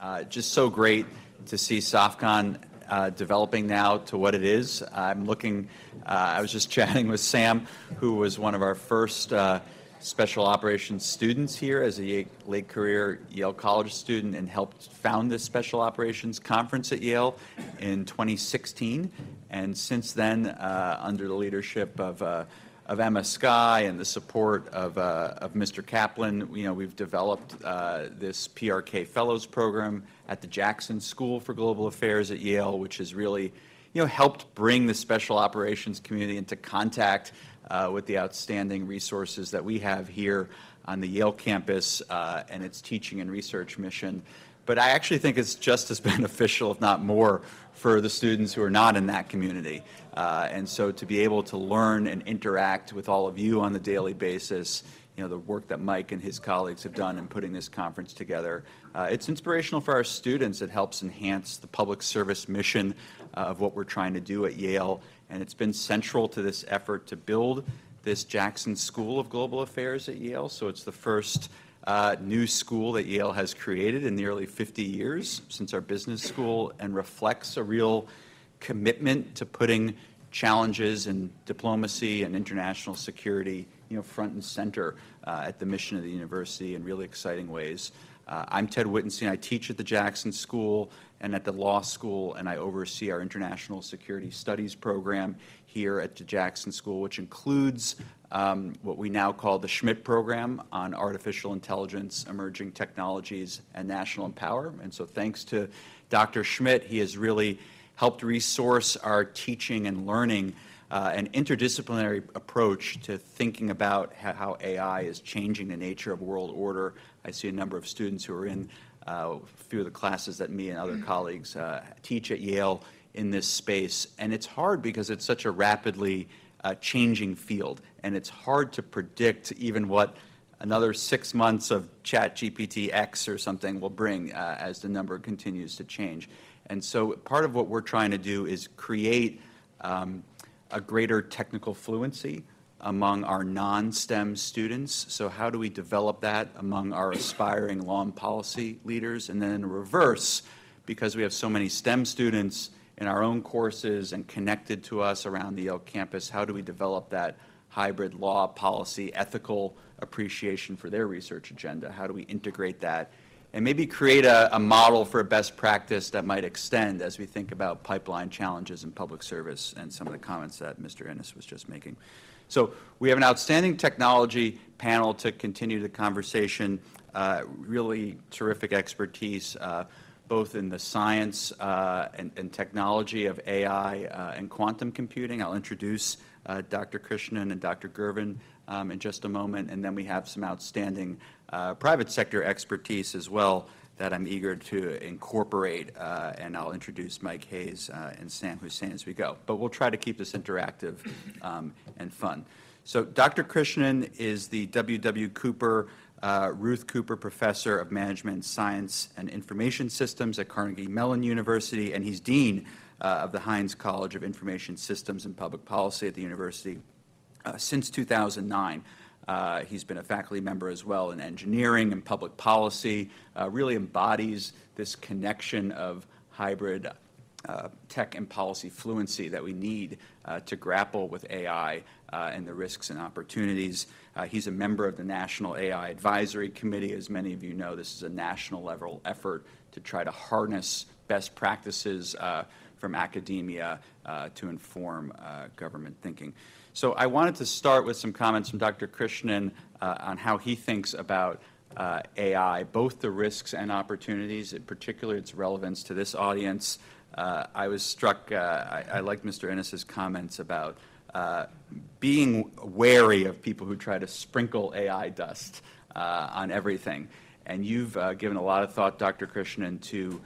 Uh, just so great to see SOFCON uh, developing now to what it is. I'm looking, uh, I was just chatting with Sam, who was one of our first special operations students here as a late career Yale College student and helped found this Special Operations Conference at Yale in 2016. And since then, under the leadership of Emma Sky and the support of uh, Mr. Kaplan, you know, we've developed uh, this PRK Fellows Program at the Jackson School for Global Affairs at Yale, which has really, you know, helped bring the special operations community into contact uh, with the outstanding resources that we have here on the Yale campus and its teaching and research mission. But I actually think it's just as beneficial, if not more, for the students who are not in that community. Uh, and so to be able to learn and interact with all of you on a daily basis, you know, the work that Mike and his colleagues have done in putting this conference together, uh, it's inspirational for our students. It helps enhance the public service mission uh, of what we're trying to do at Yale, and it's been central to this effort to build this Jackson School of Global Affairs at Yale. So it's the first Uh, new school that Yale has created in nearly 50 years since our business school, and reflects a real commitment to putting challenges in diplomacy and international security, you know, front and center uh, at the mission of the university in really exciting ways. Uh, I'm Ted Wittenstein. I teach at the Jackson School and at the law school, and I oversee our International Security Studies program here at the Jackson School, which includes Um, what we now call the Schmidt Program on Artificial Intelligence, Emerging Technologies, and National Empowerment. And so thanks to Dr. Schmidt, he has really helped resource our teaching and learning, uh, an interdisciplinary approach to thinking about how AI is changing the nature of world order. I see a number of students who are in uh, a few of the classes that me and other mm. colleagues uh, teach at Yale in this space. And it's hard because it's such a rapidly changing field, and it's hard to predict even what another six months of ChatGPT X or something will bring, uh, as the number continues to change. And so part of what we're trying to do is create um, a greater technical fluency among our non-STEM students. So how do we develop that among our aspiring law and policy leaders? And then in reverse, because we have so many STEM students in our own courses and connected to us around the Yale campus, how do we develop that hybrid law, policy, ethical appreciation for their research agenda? How do we integrate that and maybe create a model for a best practice that might extend as we think about pipeline challenges in public service and some of the comments that Mr. Ennis was just making? So we have an outstanding technology panel to continue the conversation. Uh, really terrific expertise, uh, both in the science uh, and technology of AI uh, and quantum computing. I'll introduce uh, Dr. Krishnan and Dr. Girvin um, in just a moment, and then we have some outstanding private sector expertise as well that I'm eager to incorporate, and I'll introduce Mike Hayes and Sam Hussain as we go. But we'll try to keep this interactive um, and fun. So Dr. Krishnan is the W. W. Cooper Ruth Cooper Professor of Management Science and Information Systems at Carnegie Mellon University, and he's Dean uh, of the Heinz College of Information Systems and Public Policy at the university uh, since 2009. He's been a faculty member as well in engineering and public policy. Really embodies this connection of hybrid tech and policy fluency that we need to grapple with AI Uh, and the risks and opportunities. Uh, he's a member of the National AI Advisory Committee. As many of you know, this is a national-level effort to try to harness best practices uh, from academia to inform government thinking. So I wanted to start with some comments from Dr. Krishnan on how he thinks about AI, both the risks and opportunities, in particular, its relevance to this audience. I was struck. I liked Mr. Ennis's comments about Uh, being wary of people who try to sprinkle AI dust uh, on everything. And you've uh, given a lot of thought, Dr. Krishnan, to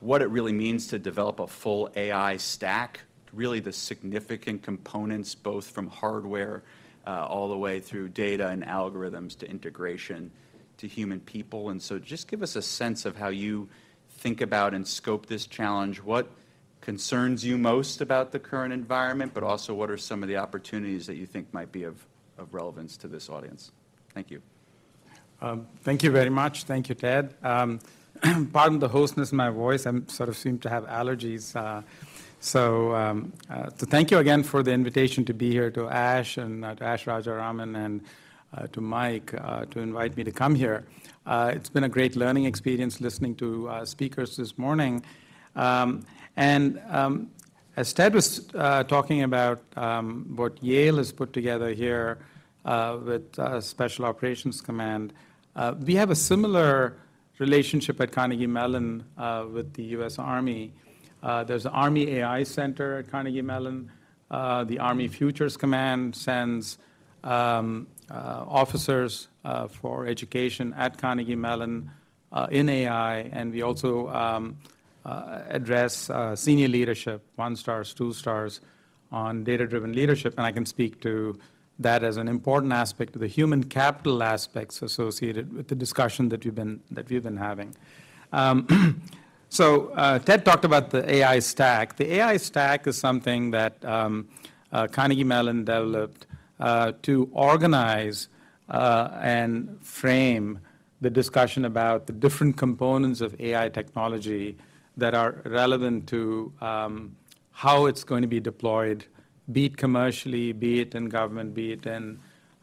what it really means to develop a full AI stack, really the significant components, both from hardware all the way through data and algorithms to integration to human people. And so just give us a sense of how you think about and scope this challenge. What concerns you most about the current environment, but also, what are some of the opportunities that you think might be of of relevance to this audience? Thank you. Thank you very much. Thank you, Ted. pardon the hoarseness in my voice. I sort of seem to have allergies. Uh, so, um, uh, so thank you again for the invitation to be here to Ash and uh, to Ash Rajaraman and uh, to Mike uh, to invite me to come here. Uh, it's been a great learning experience listening to speakers this morning. Um, and um, as Ted was talking about um, what Yale has put together here with Special Operations Command, we have a similar relationship at Carnegie Mellon uh, with the U.S. Army. Uh, there's an Army AI Center at Carnegie Mellon. Uh, the Army Futures Command sends um, uh, officers uh, for education at Carnegie Mellon uh, in AI, and we also address senior leadership, one stars, two stars, on data-driven leadership, and I can speak to that as an important aspect of the human capital aspects associated with the discussion that we've been, that we've been having. Um, so uh, Ted talked about the AI stack. The AI stack is something that um, uh, Carnegie Mellon developed uh, to organize uh, and frame the discussion about the different components of AI technology that are relevant to um, how it's going to be deployed be it commercially, be it in government, be it in,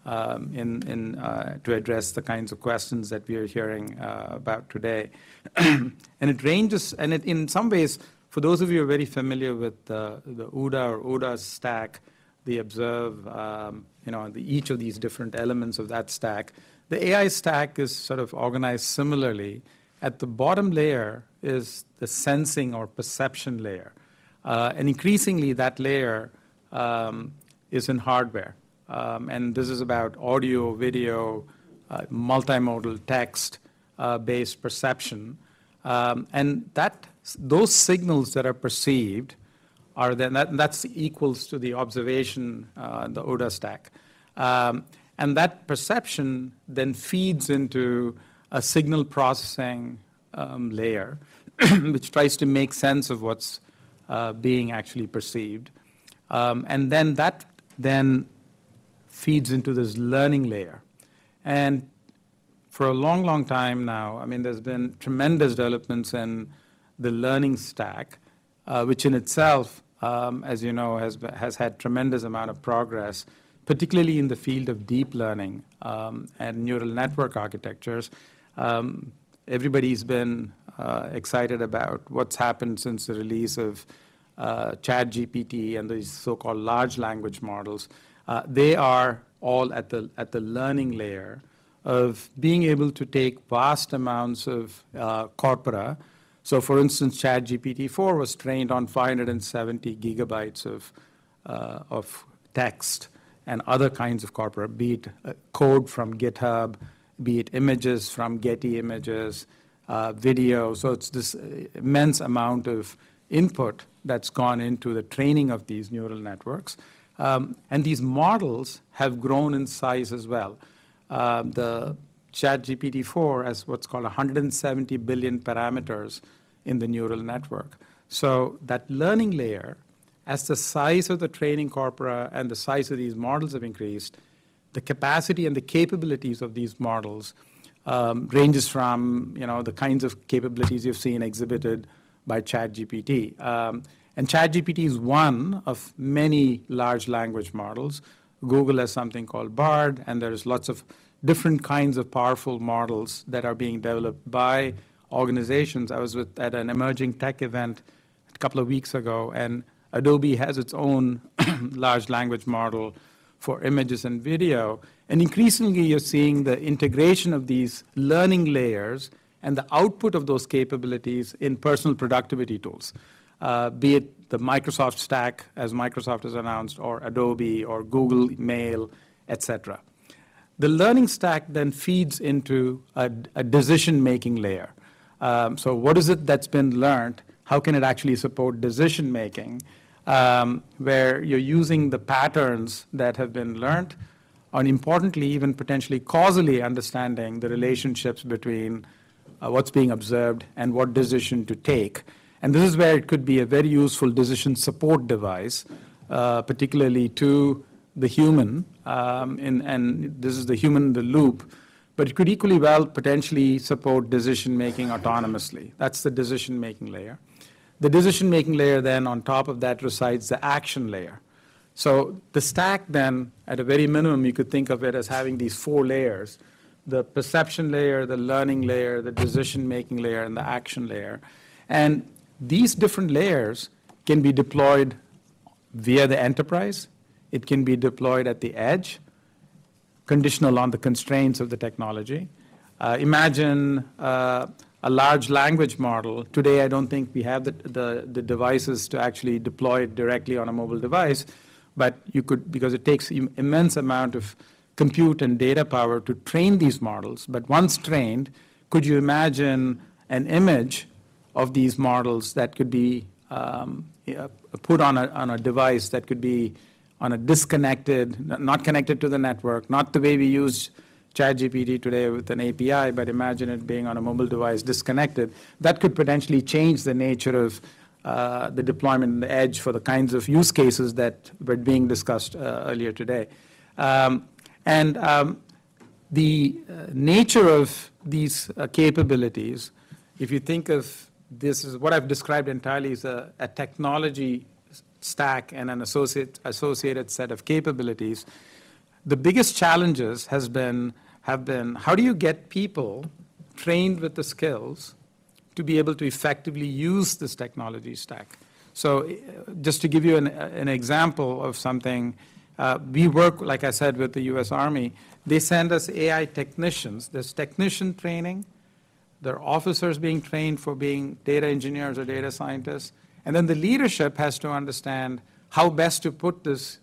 um, in, in uh, to address the kinds of questions that we are hearing uh, about today. and it ranges, and it, in some ways, for those of you who are very familiar with the, the OODA or OODA stack, the observe, um, you know, the, each of these different elements of that stack. The AI stack is sort of organized similarly. At the bottom layer is the sensing or perception layer. Uh, and increasingly, that layer um, is in hardware. Um, and this is about audio, video, uh, multimodal text-based uh, perception. Um, and that, those signals that are perceived are then, that, that's equals to the observation, uh, the OODA stack. Um, and that perception then feeds into a signal processing um, layer, which tries to make sense of what's uh, being actually perceived. Um, and then that then feeds into this learning layer. And for a long, long time now, I mean, there's been tremendous developments in the learning stack, uh, which in itself, um, as you know, has, has had tremendous amount of progress, particularly in the field of deep learning um, and neural network architectures. Um, everybody's been uh, excited about what's happened since the release of uh, ChatGPT and these so-called large language models, uh, they are all at the, at the learning layer of being able to take vast amounts of uh, corpora. So for instance, ChatGPT-4 was trained on 570 gigabytes of, uh, of text and other kinds of corpora, be it uh, code from GitHub, be it images from Getty Images, uh, video. So it's this immense amount of input that's gone into the training of these neural networks. Um, and these models have grown in size as well. Uh, the ChatGPT-4 has what's called 170 billion parameters in the neural network. So that learning layer, as the size of the training corpora and the size of these models have increased, the capacity and the capabilities of these models um, ranges from you know the kinds of capabilities you've seen exhibited by ChatGPT. Um, and ChatGPT is one of many large language models. Google has something called BARD, and there's lots of different kinds of powerful models that are being developed by organizations. I was with, at an emerging tech event a couple of weeks ago, and Adobe has its own large language model for images and video. And increasingly, you're seeing the integration of these learning layers and the output of those capabilities in personal productivity tools, uh, be it the Microsoft stack, as Microsoft has announced, or Adobe, or Google Mail, etc. The learning stack then feeds into a, a decision-making layer. Um, so what is it that's been learned? How can it actually support decision-making? Um, where you're using the patterns that have been learned, and importantly, even potentially causally understanding the relationships between uh, what's being observed, and what decision to take. And this is where it could be a very useful decision support device, uh, particularly to the human, um, in, and this is the human in the loop, but it could equally well potentially support decision-making autonomously. That's the decision-making layer. The decision-making layer then on top of that resides the action layer. So the stack then, at a very minimum, you could think of it as having these four layers, the perception layer, the learning layer, the decision-making layer, and the action layer. And these different layers can be deployed via the enterprise. It can be deployed at the edge, conditional on the constraints of the technology. Uh, imagine uh, a large language model. Today, I don't think we have the, the, the, devices to actually deploy it directly on a mobile device, but you could, because it takes Im immense amount of compute and data power to train these models. But once trained, could you imagine an image of these models that could be um, put on a, on a device that could be on a disconnected, not connected to the network, not the way we use ChatGPT today with an API, but imagine it being on a mobile device disconnected. That could potentially change the nature of uh, the deployment in the edge for the kinds of use cases that were being discussed uh, earlier today. Um, and um, the uh, nature of these uh, capabilities, if you think of this is what I've described entirely as a, a technology stack and an associate, associated set of capabilities, the biggest challenges has been, have been how do you get people trained with the skills to be able to effectively use this technology stack? So uh, just to give you an, an example of something, uh, we work, like I said, with the U.S. Army. They send us AI technicians. There's technician training. There are officers being trained for being data engineers or data scientists. And then the leadership has to understand how best to put this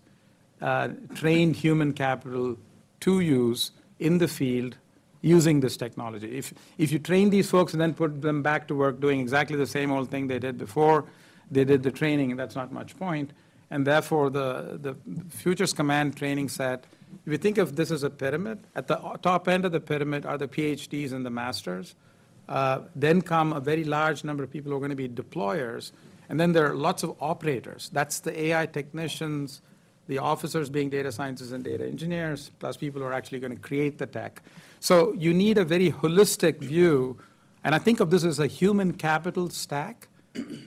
uh, trained human capital to use in the field using this technology. If, if you train these folks and then put them back to work doing exactly the same old thing they did before they did the training, that's not much point. And therefore, the, the Futures Command training set, if you think of this as a pyramid, at the top end of the pyramid are the PhDs and the masters. Uh, then come a very large number of people who are going to be deployers and then there are lots of operators. That's the AI technicians, the officers being data scientists and data engineers, plus people who are actually going to create the tech. So you need a very holistic view. And I think of this as a human capital stack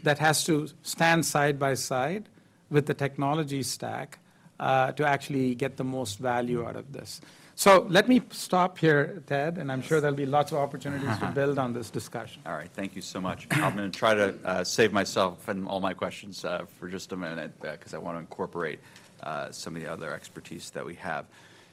that has to stand side by side with the technology stack uh, to actually get the most value out of this. So let me stop here, Ted, and I'm sure there'll be lots of opportunities to build on this discussion. All right, thank you so much. I'm going to try to uh, save myself and all my questions uh, for just a minute because I want to incorporate some of the other expertise that we have.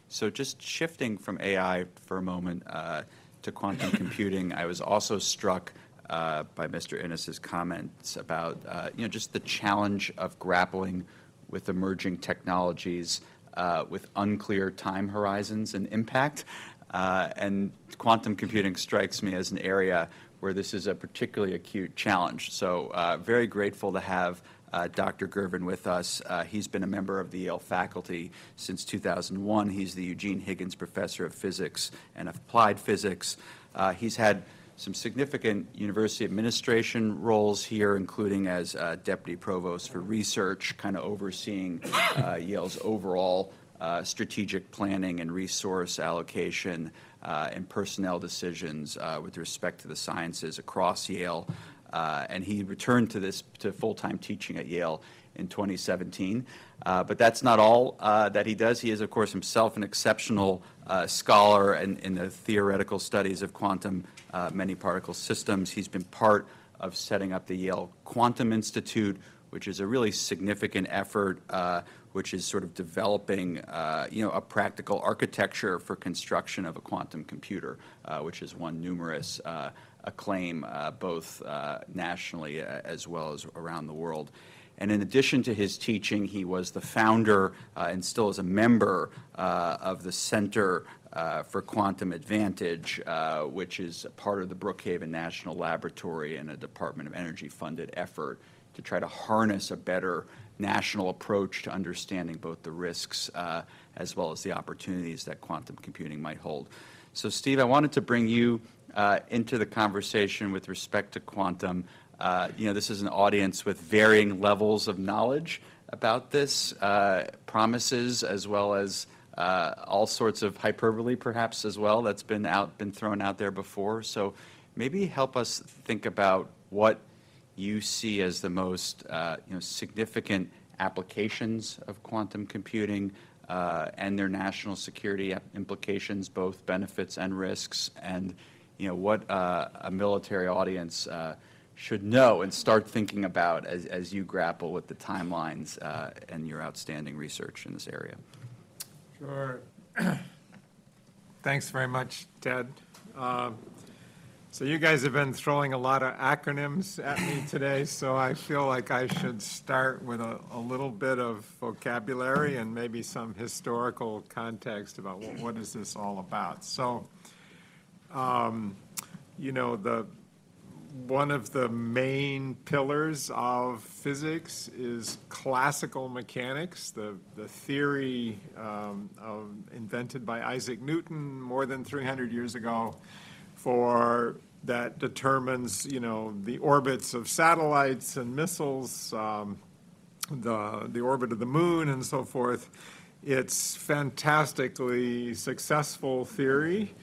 So just shifting from AI for a moment uh, to quantum computing, I was also struck uh, by Mr. Innes's comments about you know just the challenge of grappling with emerging technologies uh, with unclear time horizons and impact. Uh, and quantum computing strikes me as an area where this is a particularly acute challenge. So uh, very grateful to have uh, Dr. Girvin with us. Uh, he's been a member of the Yale faculty since 2001. He's the Eugene Higgins Professor of Physics and Applied Physics. Uh, he's had some significant university administration roles here, including as uh, deputy provost for research, kind of overseeing uh, Yale's overall uh, strategic planning and resource allocation and personnel decisions with respect to the sciences across Yale. Uh, and he returned to this to full-time teaching at Yale in 2017. Uh, but that's not all uh, that he does. He is, of course, himself an exceptional uh, scholar in, in, the theoretical studies of quantum uh, many particle systems. He's been part of setting up the Yale Quantum Institute, which is a really significant effort, uh, which is sort of developing, you know, a practical architecture for construction of a quantum computer, which has won numerous acclaim both nationally as well as around the world. And in addition to his teaching, he was the founder uh, and still is a member uh, of the Center uh, for Quantum Advantage, uh, which is a part of the Brookhaven National Laboratory and a Department of Energy funded effort to try to harness a better national approach to understanding both the risks uh, as well as the opportunities that quantum computing might hold. So, Steve, I wanted to bring you uh, into the conversation with respect to quantum. Uh, you know, this is an audience with varying levels of knowledge about this, uh, promises as well as uh, all sorts of hyperbole perhaps as well that's been out, been thrown out there before. So maybe help us think about what you see as the most, uh, you know, significant applications of quantum computing, uh, and their national security implications, both benefits and risks, and, you know, what uh, a military audience uh, should know and start thinking about as, as you grapple with the timelines uh, and your outstanding research in this area. Sure. Thanks very much, Ted. Um, So you guys have been throwing a lot of acronyms at me today, so I feel like I should start with a, a little bit of vocabulary and maybe some historical context about what, what is this all about. So, um, you know, the, one of the main pillars of physics is classical mechanics, the, the theory um, of, invented by Isaac Newton more than 300 years ago for that determines, you know, the orbits of satellites and missiles, um, the, the orbit of the moon and so forth. It's fantastically successful theory.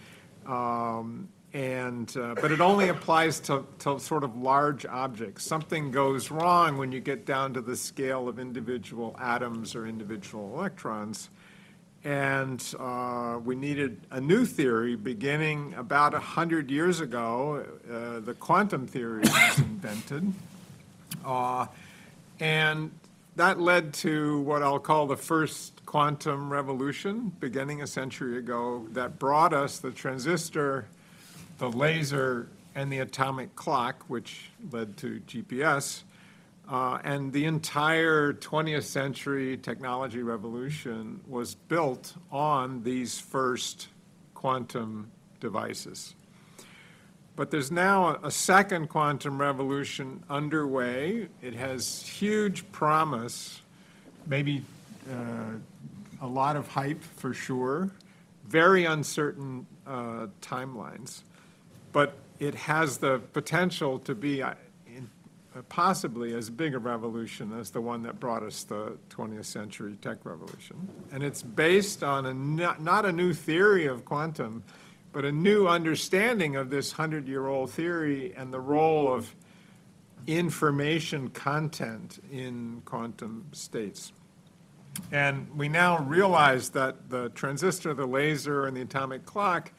Um, and, uh, but it only applies to, to sort of large objects. Something goes wrong when you get down to the scale of individual atoms or individual electrons. And uh, we needed a new theory beginning about 100 years ago. Uh, the quantum theory was invented. Uh, and that led to what I'll call the first quantum revolution, beginning a century ago, that brought us the transistor, the laser, and the atomic clock, which led to GPS. Uh, and the entire 20th century technology revolution was built on these first quantum devices. But there's now a second quantum revolution underway. It has huge promise, maybe uh, a lot of hype for sure, very uncertain uh, timelines. But it has the potential to be, uh, in- uh, possibly as big a revolution as the one that brought us the 20th century tech revolution. And it's based on a, not not a new theory of quantum, but a new understanding of this 100-year-old theory and the role of information content in quantum states. And we now realize that the transistor, the laser, and the atomic clock,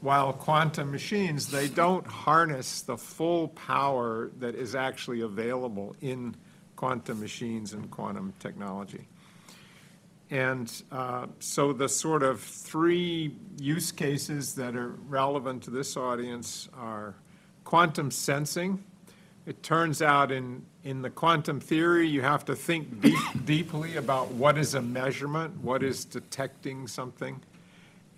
while quantum machines, they don't harness the full power that is actually available in quantum machines and quantum technology. And uh, so the sort of three use cases that are relevant to this audience are quantum sensing. It turns out in, in the quantum theory, you have to think deep, deeply about what is a measurement, what is detecting something.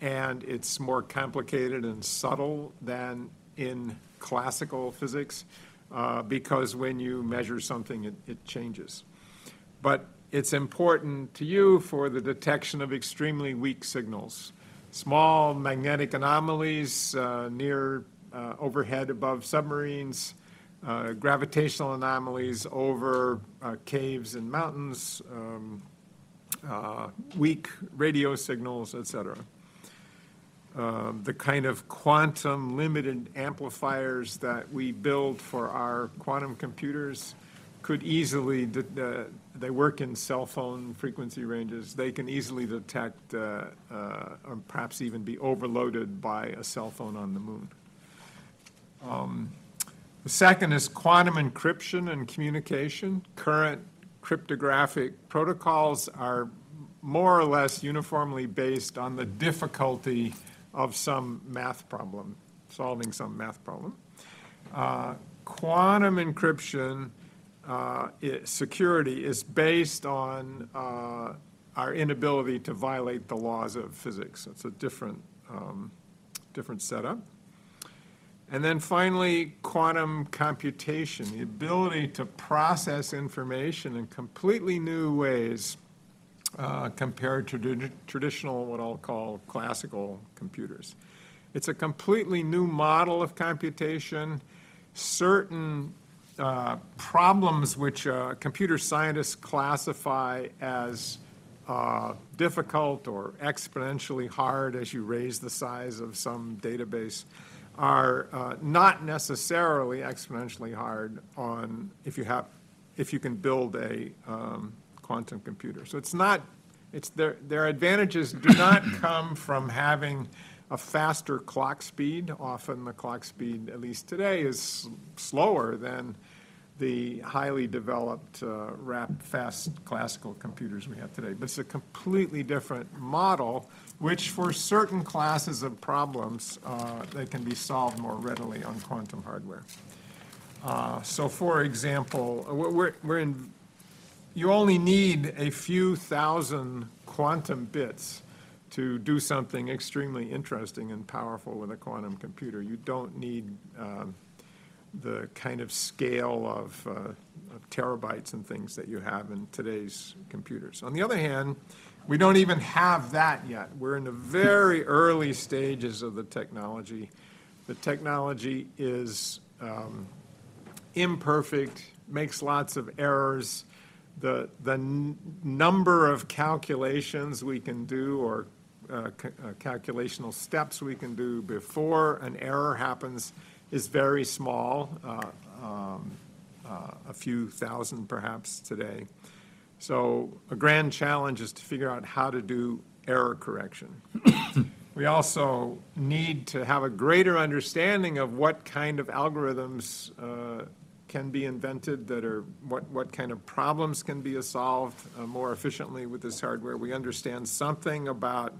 And it's more complicated and subtle than in classical physics uh, because when you measure something, it, it changes. But it's important to you for the detection of extremely weak signals. Small magnetic anomalies uh, near, uh, overhead above submarines, uh, gravitational anomalies over uh, caves and mountains, um, uh, weak radio signals, et cetera. Um, the kind of quantum limited amplifiers that we build for our quantum computers could easily, de- uh, they work in cell phone frequency ranges. They can easily detect, uh, uh, or perhaps even be overloaded by a cell phone on the moon. Um, The second is quantum encryption and communication. Current cryptographic protocols are more or less uniformly based on the difficulty of some math problem, solving some math problem. Uh, Quantum encryption uh, i- security is based on uh, our inability to violate the laws of physics. It's a different, um, different setup. And then finally, quantum computation, the ability to process information in completely new ways uh, compared to tradi- traditional, what I'll call classical computers. It's a completely new model of computation. Certain uh, problems which uh, computer scientists classify as uh, difficult or exponentially hard as you raise the size of some database are uh, not necessarily exponentially hard on if you have, if you can build a um, quantum computer. So it's not, it's their, their advantages do not come from having a faster clock speed. Often the clock speed, at least today, is slower than the highly developed, uh, rap, fast classical computers we have today. But it's a completely different model, which for certain classes of problems, uh, they can be solved more readily on quantum hardware. Uh, So for example, uh, we're- we're, in, you only need a few thousand quantum bits to do something extremely interesting and powerful with a quantum computer. You don't need um, the kind of scale of uh, of terabytes and things that you have in today's computers. On the other hand, we don't even have that yet. We're in the very early stages of the technology. The technology is um, imperfect, makes lots of errors. The, the number of calculations we can do or uh, ca- uh, calculational steps we can do before an error happens is very small, uh, um, uh, a few thousand perhaps today. So a grand challenge is to figure out how to do error correction. We also need to have a greater understanding of what kind of algorithms uh, can be invented that are, what, what kind of problems can be solved uh, more efficiently with this hardware. We understand something about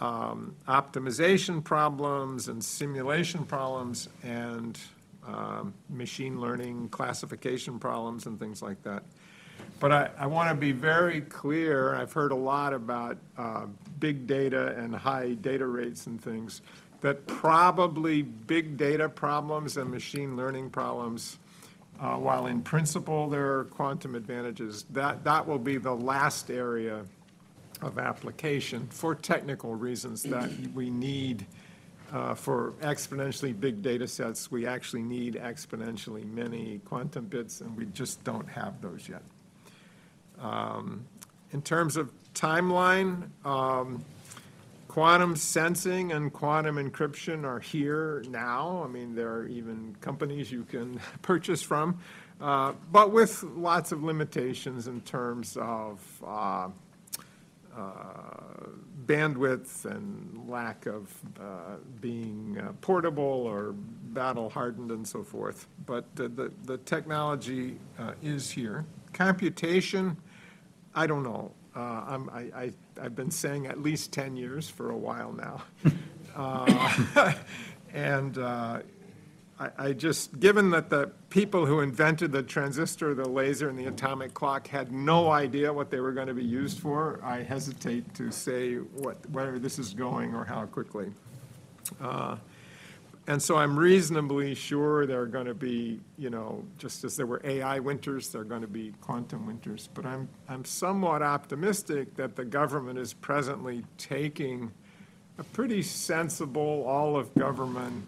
um, optimization problems and simulation problems and um, machine learning classification problems and things like that. But I, I want to be very clear, I've heard a lot about uh, big data and high data rates and things, that probably big data problems and machine learning problems, uh, while in principle there are quantum advantages, that, that will be the last area of application for technical reasons that we need uh, for exponentially big data sets. We actually need exponentially many quantum bits, and we just don't have those yet. Um, In terms of timeline, um, quantum sensing and quantum encryption are here now. I mean, there are even companies you can purchase from, uh, but with lots of limitations in terms of uh, uh, bandwidth and lack of uh, being uh, portable or battle-hardened and so forth. But the, the technology uh, is here. Computation, I don't know. Uh, I'm, I, I, I've been saying at least 10 years for a while now. Uh, And uh, I, I just, given that the people who invented the transistor, the laser, and the atomic clock had no idea what they were going to be used for, I hesitate to say what, where this is going or how quickly. Uh, And so I'm reasonably sure there are going to be, you know, just as there were AI winters, there are going to be quantum winters. But I'm, I'm somewhat optimistic that the government is presently taking a pretty sensible, all-of-government,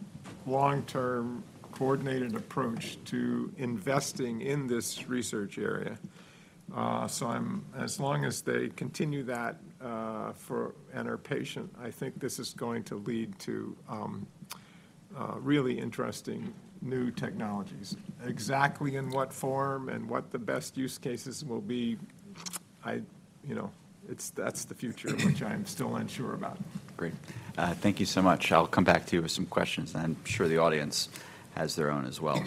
long-term coordinated approach to investing in this research area. Uh, So I'm, as long as they continue that uh, for, and are patient, I think this is going to lead to um, uh, really interesting new technologies. Exactly in what form and what the best use cases will be, I, you know, it's, that's the future, which I'm still unsure about. Great. Uh, Thank you so much. I'll come back to you with some questions, and I'm sure the audience has their own as well.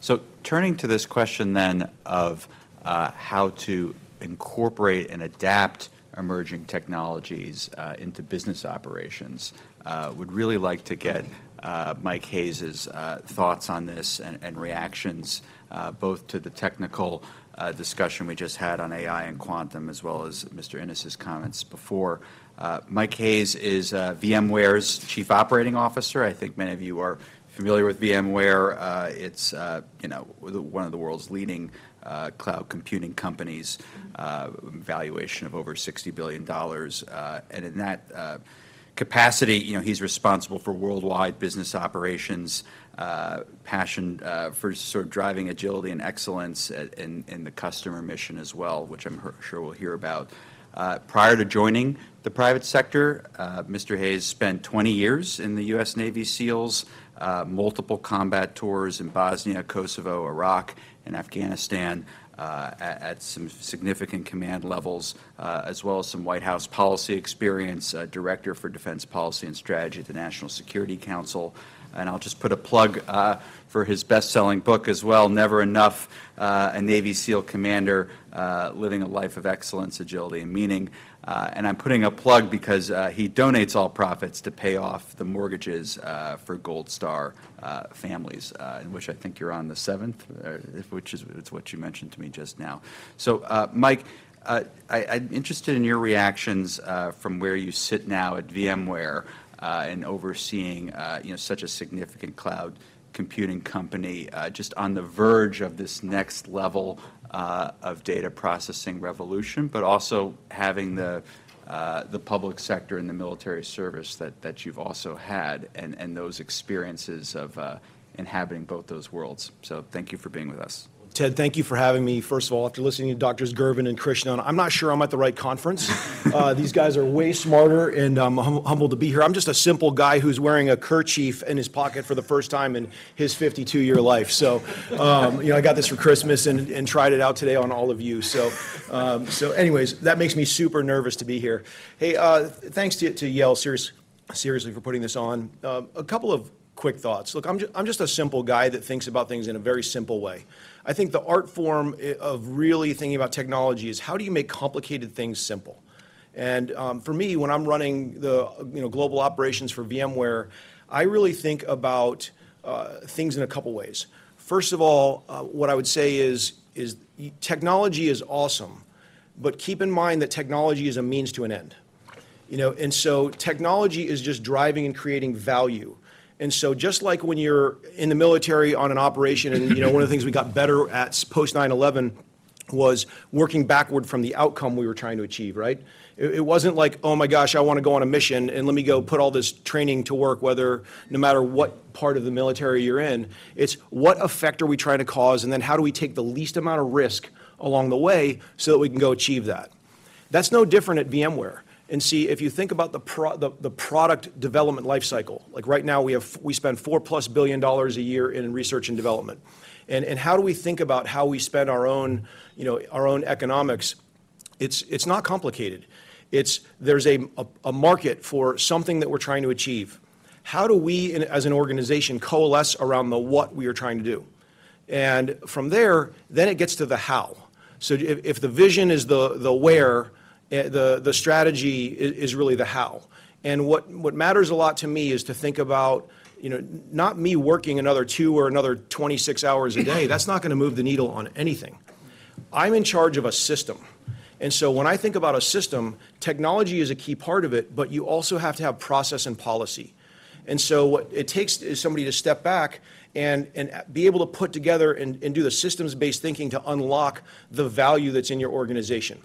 So turning to this question then of uh, how to incorporate and adapt emerging technologies uh, into business operations, uh, would really like to get Mike Hayes's uh, thoughts on this and reactions, uh, both to the technical uh, discussion we just had on AI and quantum, as well as Mr. Innes's comments before. Uh, Mike Hayes is uh, VMware's Chief Operating Officer. I think many of you are familiar with VMware. Uh, It's, uh, you know, one of the world's leading uh, cloud computing companies, uh, valuation of over $60 billion. Uh, And in that uh, capacity, you know, he's responsible for worldwide business operations, uh, passion uh, for sort of driving agility and excellence in, in the customer mission as well, which I'm sure we'll hear about. Uh, Prior to joining the private sector, uh, Mr. Hayes spent 20 years in the U.S. Navy SEALs, uh, multiple combat tours in Bosnia, Kosovo, Iraq, and Afghanistan, at, at some significant command levels, uh, as well as some White House policy experience, uh, Director for Defense Policy and Strategy at the National Security Council. And I'll just put a plug uh, for his best-selling book as well, Never Enough, uh, a Navy SEAL commander uh, living a life of excellence, agility, and meaning. Uh, and I'm putting a plug because uh, he donates all profits to pay off the mortgages uh, for Gold Star uh, families, uh, in which I think you're on the seventh, uh, which is it's what you mentioned to me just now. So, Mike, I, I'm interested in your reactions from where you sit now at VMware and overseeing, you know, such a significant cloud computing company, just on the verge of this next level uh, of data processing revolution, but also having the, uh, the public sector and the military service that, that you've also had, and, and those experiences of uh, inhabiting both those worlds. So thank you for being with us. Ted, thank you for having me. First of all, after listening to Doctors Girvin and Krishnan, I'm not sure I'm at the right conference. Uh, these guys are way smarter, and I'm hum- humbled to be here. I'm just a simple guy who's wearing a kerchief in his pocket for the first time in his 52-year life. So, um, you know, I got this for Christmas and, and tried it out today on all of you. So, um, so anyways, that makes me super nervous to be here. Hey, uh, thanks to, to Yale serious, seriously for putting this on. Um, a couple of quick thoughts. Look, I'm, ju- I'm just a simple guy that thinks about things in a very simple way. I think the art form of really thinking about technology is how do you make complicated things simple? And um, for me, when I'm running the you know global operations for VMware, I really think about uh, things in a couple ways. First of all, uh, what I would say is is technology is awesome, but keep in mind that technology is a means to an end. You know, and so technology is just driving and creating value. And so just like when you're in the military on an operation, and, you know, one of the things we got better at post 9/11 was working backward from the outcome we were trying to achieve, right? It, it wasn't like, oh my gosh, I want to go on a mission and let me go put all this training to work, whether, no matter what part of the military you're in. It's what effect are we trying to cause, and then how do we take the least amount of risk along the way so that we can go achieve that? That's no different at VMware. And see, if you think about the, pro, the, the product development life cycle, like right now we have we spend four plus billion dollars a year in research and development. And, and how do we think about how we spend our own, you know, our own economics? It's, it's not complicated. It's, there's a, a, a market for something that we're trying to achieve. How do we, in- as an organization, coalesce around the what we are trying to do? And from there, then it gets to the how. So if, if the vision is the, the where, Eh, the, the strategy is, is really the how. And what, what matters a lot to me is to think about, you know, not me working another two or another 26 hours a day. That's not going to move the needle on anything. I'm in charge of a system. And so when I think about a system, technology is a key part of it, but you also have to have process and policy. And so what it takes is somebody to step back and, and be able to put together and, and do the systems-based thinking to unlock the value that's in your organization.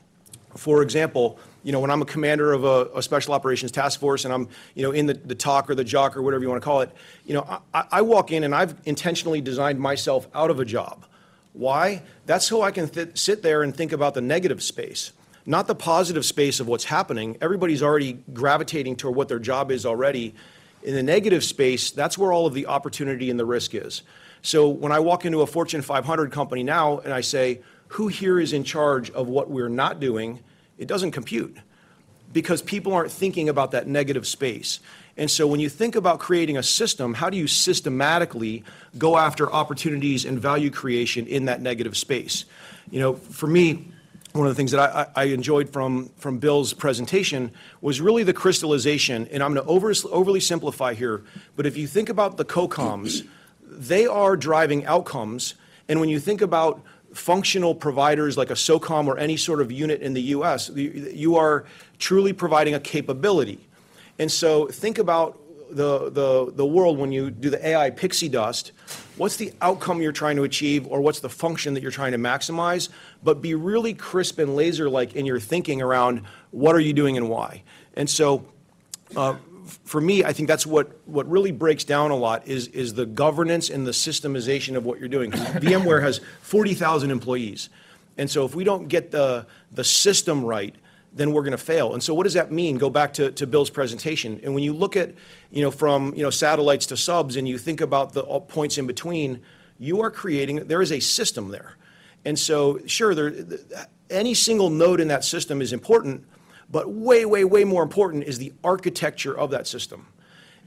For example, you know, when I'm a commander of a, a special operations task force and I'm, you know, in the, the TOC or the JOC or whatever you want to call it, you know, I, I walk in and I've intentionally designed myself out of a job. Why? That's so I can th- sit there and think about the negative space, not the positive space of what's happening. Everybody's already gravitating toward what their job is already. In the negative space, that's where all of the opportunity and the risk is. So when I walk into a Fortune 500 company now and I say, who here is in charge of what we're not doing, it doesn't compute because people aren't thinking about that negative space. And so when you think about creating a system, how do you systematically go after opportunities and value creation in that negative space? You know, for me, one of the things that I, I enjoyed from, from Bill's presentation was really the crystallization, and I'm going to over, overly simplify here, but if you think about the COCOMs, they are driving outcomes, and when you think about functional providers like a SOCOM or any sort of unit in the US, you are truly providing a capability. And so think about the, world when you do the AI pixie dust. What's the outcome you're trying to achieve, or what's the function that you're trying to maximize? But be really crisp and laser like in your thinking around what are you doing and why. And so uh, for me, I think that's what, what really breaks down a lot is, is the governance and the systemization of what you're doing. VMware has 40,000 employees. And so if we don't get the, the system right, then we're going to fail. And so what does that mean? Go back to, to Bill's presentation. And when you look at, you know, from, you know, satellites to subs and you think about the points in between, you are creating, there is a system there. And so, sure, there, any single node in that system is important, but way, way, way more important is the architecture of that system.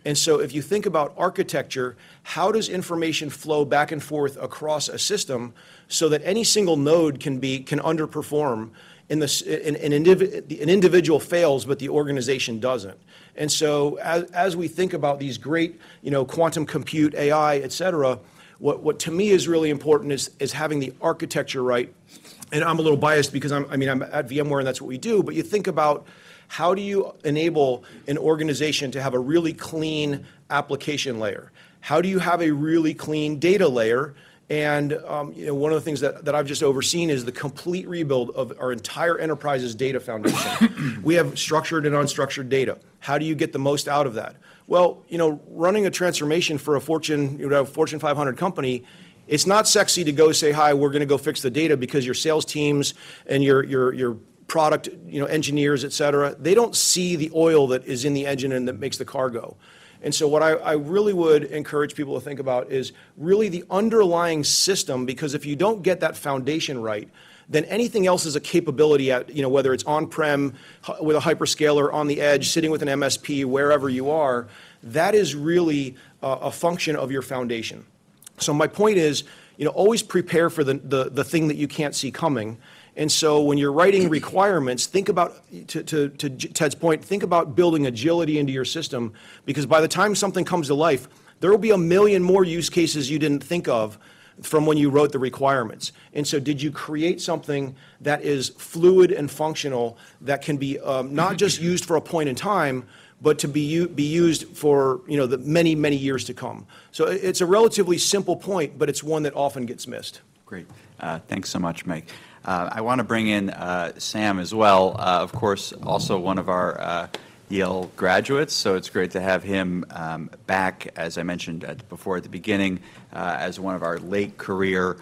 And so if you think about architecture, how does information flow back and forth across a system so that any single node can be, can underperform in this, an, an indiv- an individual fails, but the organization doesn't? And so as, as we think about these great, you know, quantum compute, AI, et cetera, what, what to me is really important is, is having the architecture right. And I'm a little biased because I'm, I mean, I'm at VMware and that's what we do, but you think about how do you enable an organization to have a really clean application layer? How do you have a really clean data layer? And um, you know, one of the things that, that I've just overseen is the complete rebuild of our entire enterprise's data foundation. we have structured and unstructured data. How do you get the most out of that? Well, you know, running a transformation for a Fortune, you know, Fortune 500 company, it's not sexy to go say, hi, we're going to go fix the data because your sales teams and your, your, your product, you know, engineers, et cetera, they don't see the oil that is in the engine and that makes the car go. And so what I, really would encourage people to think about is really the underlying system, because if you don't get that foundation right, then anything else is a capability at, you know, whether it's on-prem, with a hyperscaler, on the edge, sitting with an MSP, wherever you are, that is really a, a function of your foundation. So my point is, you know, always prepare for the, the, the thing that you can't see coming. And so when you're writing requirements, think about, to, to, to Ted's point, think about building agility into your system, because by the time something comes to life, there will be a million more use cases you didn't think of from when you wrote the requirements. And so did you create something that is fluid and functional that can be um, not just used for a point in time, but to be, used for, you know, the many, many years to come? So it's a relatively simple point, but it's one that often gets missed. Great. Uh, Thanks so much, Mike. Uh, I want to bring in uh, Sam as well, of course, also one of our Yale graduates, so it's great to have him um, back, as I mentioned before at the beginning, as one of our late career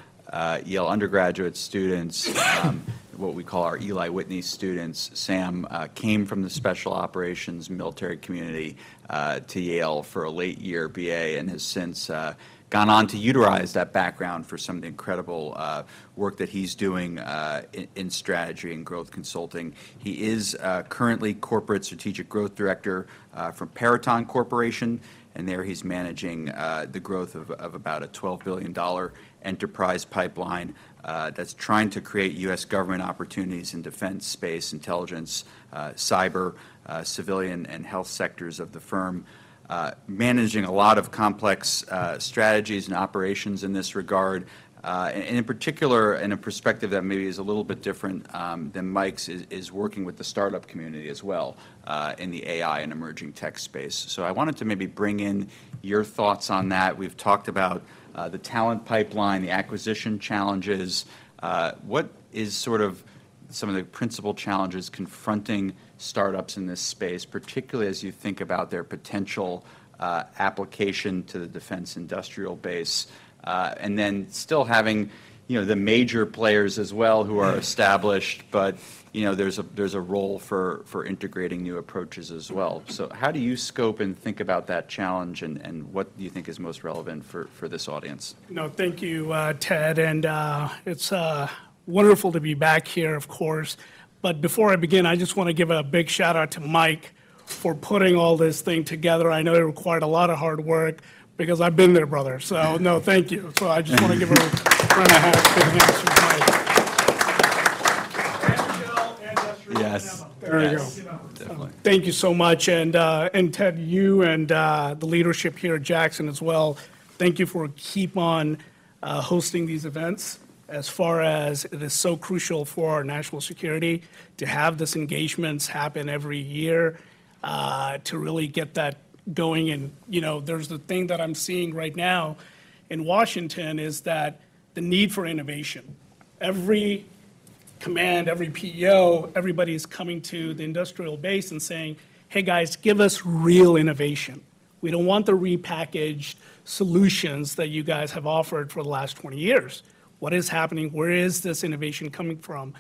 Yale undergraduate students, um, what we call our Eli Whitney students. Sam uh, came from the special operations military community uh, to Yale for a late year BA and has since uh, gone on to utilize that background for some of the incredible uh, work that he's doing uh, in, in strategy and growth consulting. He is uh, currently corporate strategic growth director uh, from Peraton Corporation, and there he's managing uh, the growth of, of about a $12 billion enterprise pipeline uh, that's trying to create U.S. government opportunities in defense, space, intelligence, uh, cyber, uh, civilian, and health sectors of the firm. Uh, managing a lot of complex uh, strategies and operations in this regard, uh, and in particular, in a perspective that maybe is a little bit different um, than Mike's, is, is working with the startup community as well uh, in the AI and emerging tech space. So I wanted to maybe bring in your thoughts on that. We've talked about the talent pipeline, the acquisition challenges. Uh, what is sort of some of the principal challenges confronting startups in this space, particularly as you think about their potential uh, application to the defense industrial base, uh, and then still having, you know, the major players as well who are established, but you know, there's a there's a role for for integrating new approaches as well. So how do you scope and think about that challenge, and and what do you think is most relevant for for this audience? No, thank you, uh, Ted, and uh, it's uh, wonderful to be back here, of course. But before I begin, I just want to give a big shout out to Mike for putting all this thing together. I know it required a lot of hard work because I've been there, brother. So no, thank you. So I just want to give a round of applause to Mike. And Jill, and Jessica, and Yes. There you go. Yes, Definitely. Thank you so much, and, uh, and Ted, you and uh, the leadership here at Jackson as well, thank you for keep on uh, hosting these events as far as it is so crucial for our national security to have these engagements happen every year, uh, to really get that going. And, you know, there's the thing that I'm seeing right now in Washington is that the need for innovation. Every command, every PEO, everybody's coming to the industrial base and saying, hey, guys, give us real innovation. We don't want the repackaged solutions that you guys have offered for the last 20 years. What is happening? Where is this innovation coming from?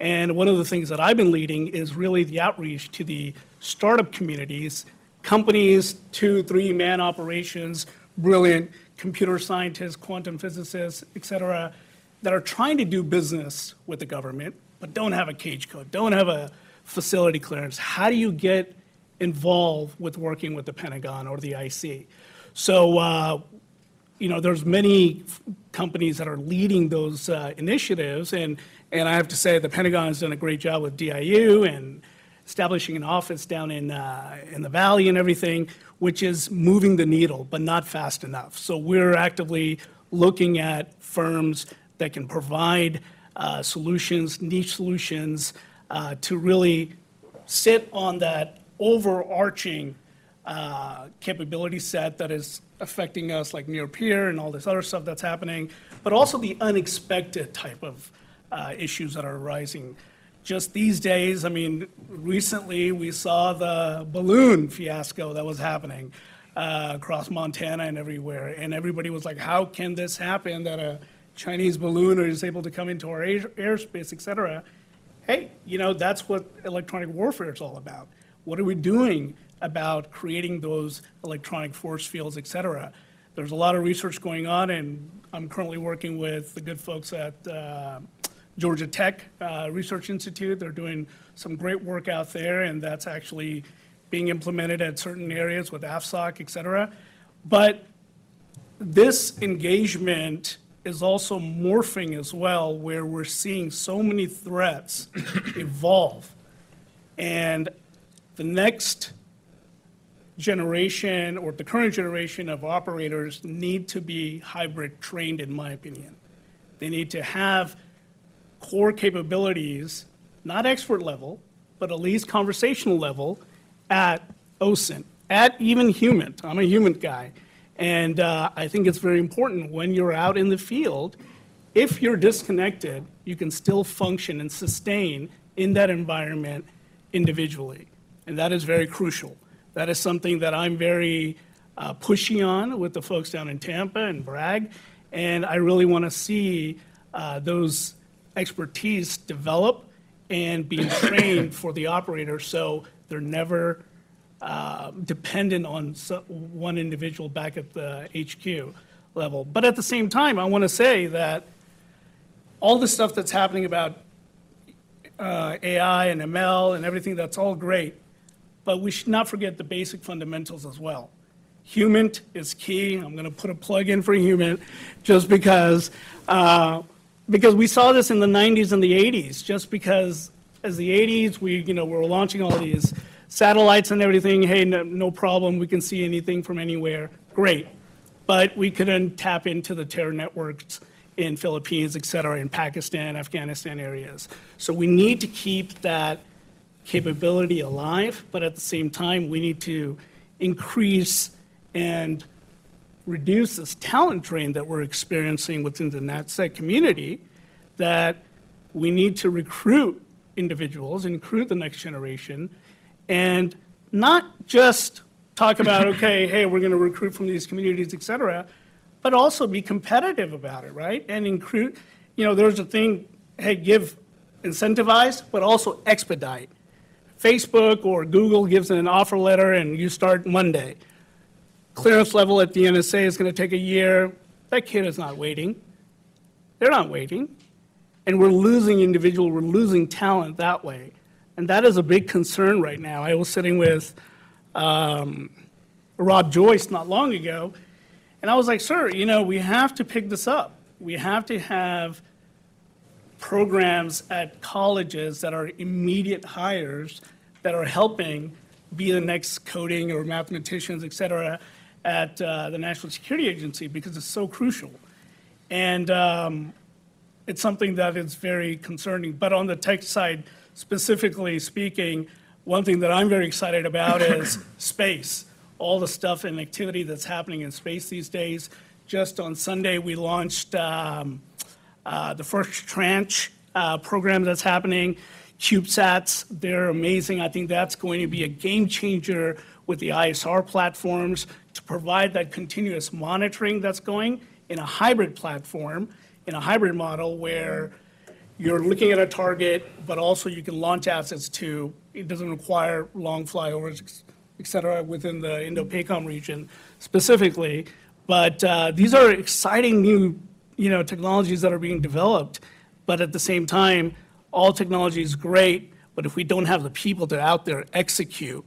And one of the things that I've been leading is really the outreach to the startup communities, companies, two, three-man operations, brilliant computer scientists, quantum physicists, et cetera, that are trying to do business with the government, but don't have a cage code, don't have a facility clearance. How do you get involved with working with the Pentagon or the IC? So, uh, you know, there's many companies that are leading those uh, initiatives, and, and I have to say, the Pentagon has done a great job with DIU and establishing an office down in, uh, in the valley and everything, which is moving the needle, but not fast enough. So we're actively looking at firms that can provide uh, solutions, niche solutions, uh, to really sit on that overarching uh, capability set that is affecting us, like near peer and all this other stuff that's happening, but also the unexpected type of issues that are arising. Just these days, I mean, recently, we saw the balloon fiasco that was happening across Montana and everywhere, and everybody was like, how can this happen, that a Chinese balloon or is able to come into our air- airspace, et cetera? hey, you know, that's what electronic warfare is all about. What are we doing about creating those electronic force fields, et cetera? There's a lot of research going on, and I'm currently working with the good folks at uh, Georgia Tech uh, Research Institute. They're doing some great work out there, and that's actually being implemented at certain areas with AFSOC, et cetera. But this engagement is also morphing as well, where we're seeing so many threats evolve. And the next generation, or the current generation of operators need to be hybrid trained, in my opinion. They need to have core capabilities, not expert level, but at least conversational level at OSINT, at even human. I'm a human guy. And uh, I think it's very important when you're out in the field, if you're disconnected, you can still function and sustain in that environment individually. And that is very crucial. That is something that I'm very uh, pushy on with the folks down in Tampa and Bragg. And I really want to see uh, those expertise develop and being trained for the operator so they're never dependent on one individual back at the HQ level. But at the same time, I want to say that all the stuff that's happening about uh, AI and ML and everything, that's all great. But we should not forget the basic fundamentals as well. Human is key. I'm going to put a plug in for human just because, uh, because we saw this in the 90s and the 80s. Just because as the 80s, we, you know, we were launching all these satellites and everything. Hey, no, no problem. We can see anything from anywhere. Great. But we couldn't tap into the terror networks in Philippines, et cetera, in Pakistan, Afghanistan areas. So we need to keep that capability alive, but at the same time, we need to increase and reduce this talent drain that we're experiencing within the NatSec community, that we need to recruit individuals, and recruit the next generation, and not just talk about, okay, hey, we're going to recruit from these communities, et cetera, but also be competitive about it, right? And recruit, you know, there's a thing, hey, give, incentivize, but also expedite. Facebook or Google gives an offer letter and you start Monday. Clearance level at the NSA is going to take a year. That kid is not waiting. They're not waiting. And we're losing individual, we're losing talent that way. And that is a big concern right now. I was sitting with um, Rob Joyce not long ago, and I was like, sir, you know, we have to pick this up. We have to have programs at colleges that are immediate hires that are helping be the next coding or mathematicians, et cetera, at uh, the National Security Agency because it's so crucial. And um, it's something that is very concerning. But on the tech side, specifically speaking, one thing that I'm very excited about is space. All the stuff and activity that's happening in space these days. Just on Sunday, we launched um, uh, the first tranche uh, program that's happening. CubeSats, they're amazing. I think that's going to be a game changer with the ISR platforms to provide that continuous monitoring that's going in a hybrid platform, in a hybrid model where you're looking at a target, but also you can launch assets to, it doesn't require long flyovers, et cetera, within the Indo-PACOM region specifically. But uh, these are exciting new, you know, technologies that are being developed. But at the same time, all technology is great, but if we don't have the people to out there execute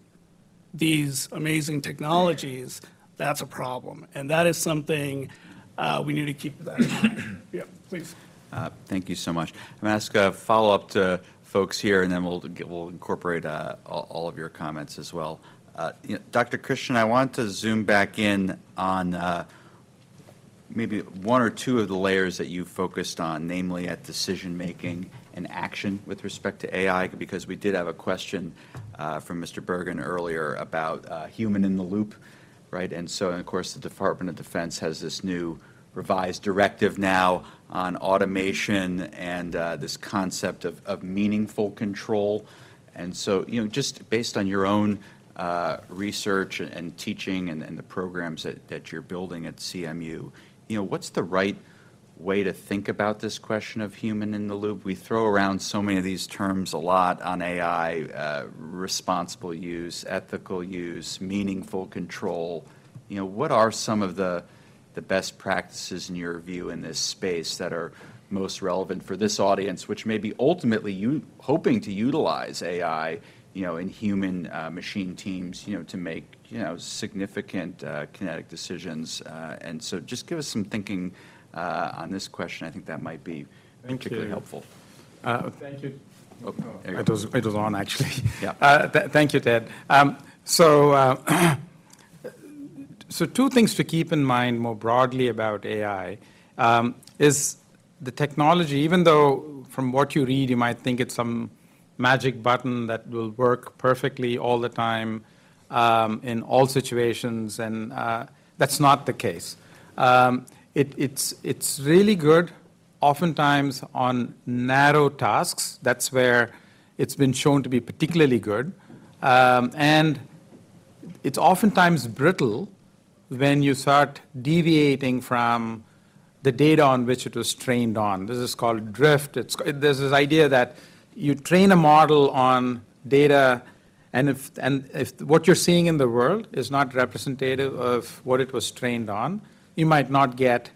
these amazing technologies, that's a problem. And that is something uh, we need to keep that in mind. Yeah, please. Uh, Thank you so much. I'm going to ask a follow-up to folks here, and then we'll, we'll incorporate uh, all of your comments as well. Uh, you know, Dr. Krishnan, I want to zoom back in on maybe one or two of the layers that you focused on, namely at decision-making and action with respect to AI, because we did have a question from Mr. Bergen earlier about human in the loop, right? And so, of course, the Department of Defense has this new revised directive now on automation and uh, this concept of, meaningful control. And so, you know, just based on your own uh, research and, teaching and, the programs that, that you're building at CMU, you know, what's the right way to think about this question of human in the loop? We throw around so many of these terms a lot on AI, uh, responsible use, ethical use, meaningful control. You know, what are some of the, the best practices in your view in this space that are most relevant for this audience, which may be ultimately you hoping to utilize AI, you know, in human uh, machine teams, you know, to make you know significant uh, kinetic decisions. Uh, and so, just give us some thinking uh, on this question. I think that might be Thank particularly you. helpful. Uh, Thank you. Oh, there you It go. was, it was on, actually. Yeah. Uh, th- Thank you, Ted. Um, So, uh, so two things to keep in mind more broadly about AI um, is the technology, even though from what you read, you might think it's some magic button that will work perfectly all the time um, in all situations, and uh, that's not the case. Um, it, it's, it's really good oftentimes on narrow tasks. That's where it's been shown to be particularly good. Um, and it's oftentimes brittle when you start deviating from the data on which it was trained on. This is called drift. It's, there's this idea that you train a model on data, and if, and if what you're seeing in the world is not representative of what it was trained on, you might not get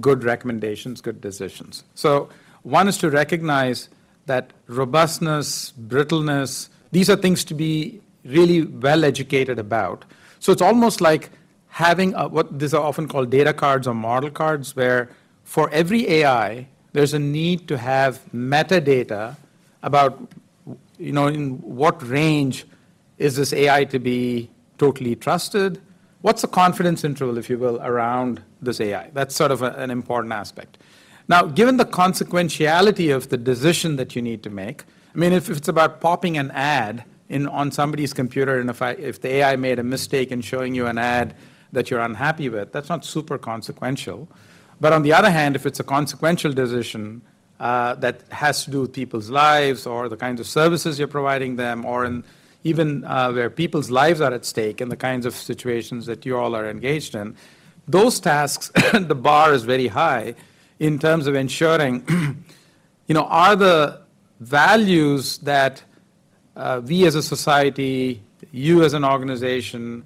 good recommendations, good decisions. So one is to recognize that robustness, brittleness, these are things to be really well educated about. So it's almost like having a, what these are often called data cards or model cards, where for every AI, there's a need to have metadata about, you know, in what range is this AI to be totally trusted? What's the confidence interval, if you will, around this AI? That's sort of a- an important aspect. Now, given the consequentiality of the decision that you need to make, I mean, if, if it's about popping an ad in, on somebody's computer, and if, I, if the AI made a mistake in showing you an ad that you're unhappy with, that's not super consequential. But on the other hand, if it's a consequential decision uh, that has to do with people's lives or the kinds of services you're providing them, or in, even uh, where people's lives are at stake and the kinds of situations that you all are engaged in, those tasks, the bar is very high in terms of ensuring, you know, are the values that uh, we as a society, you as an organization,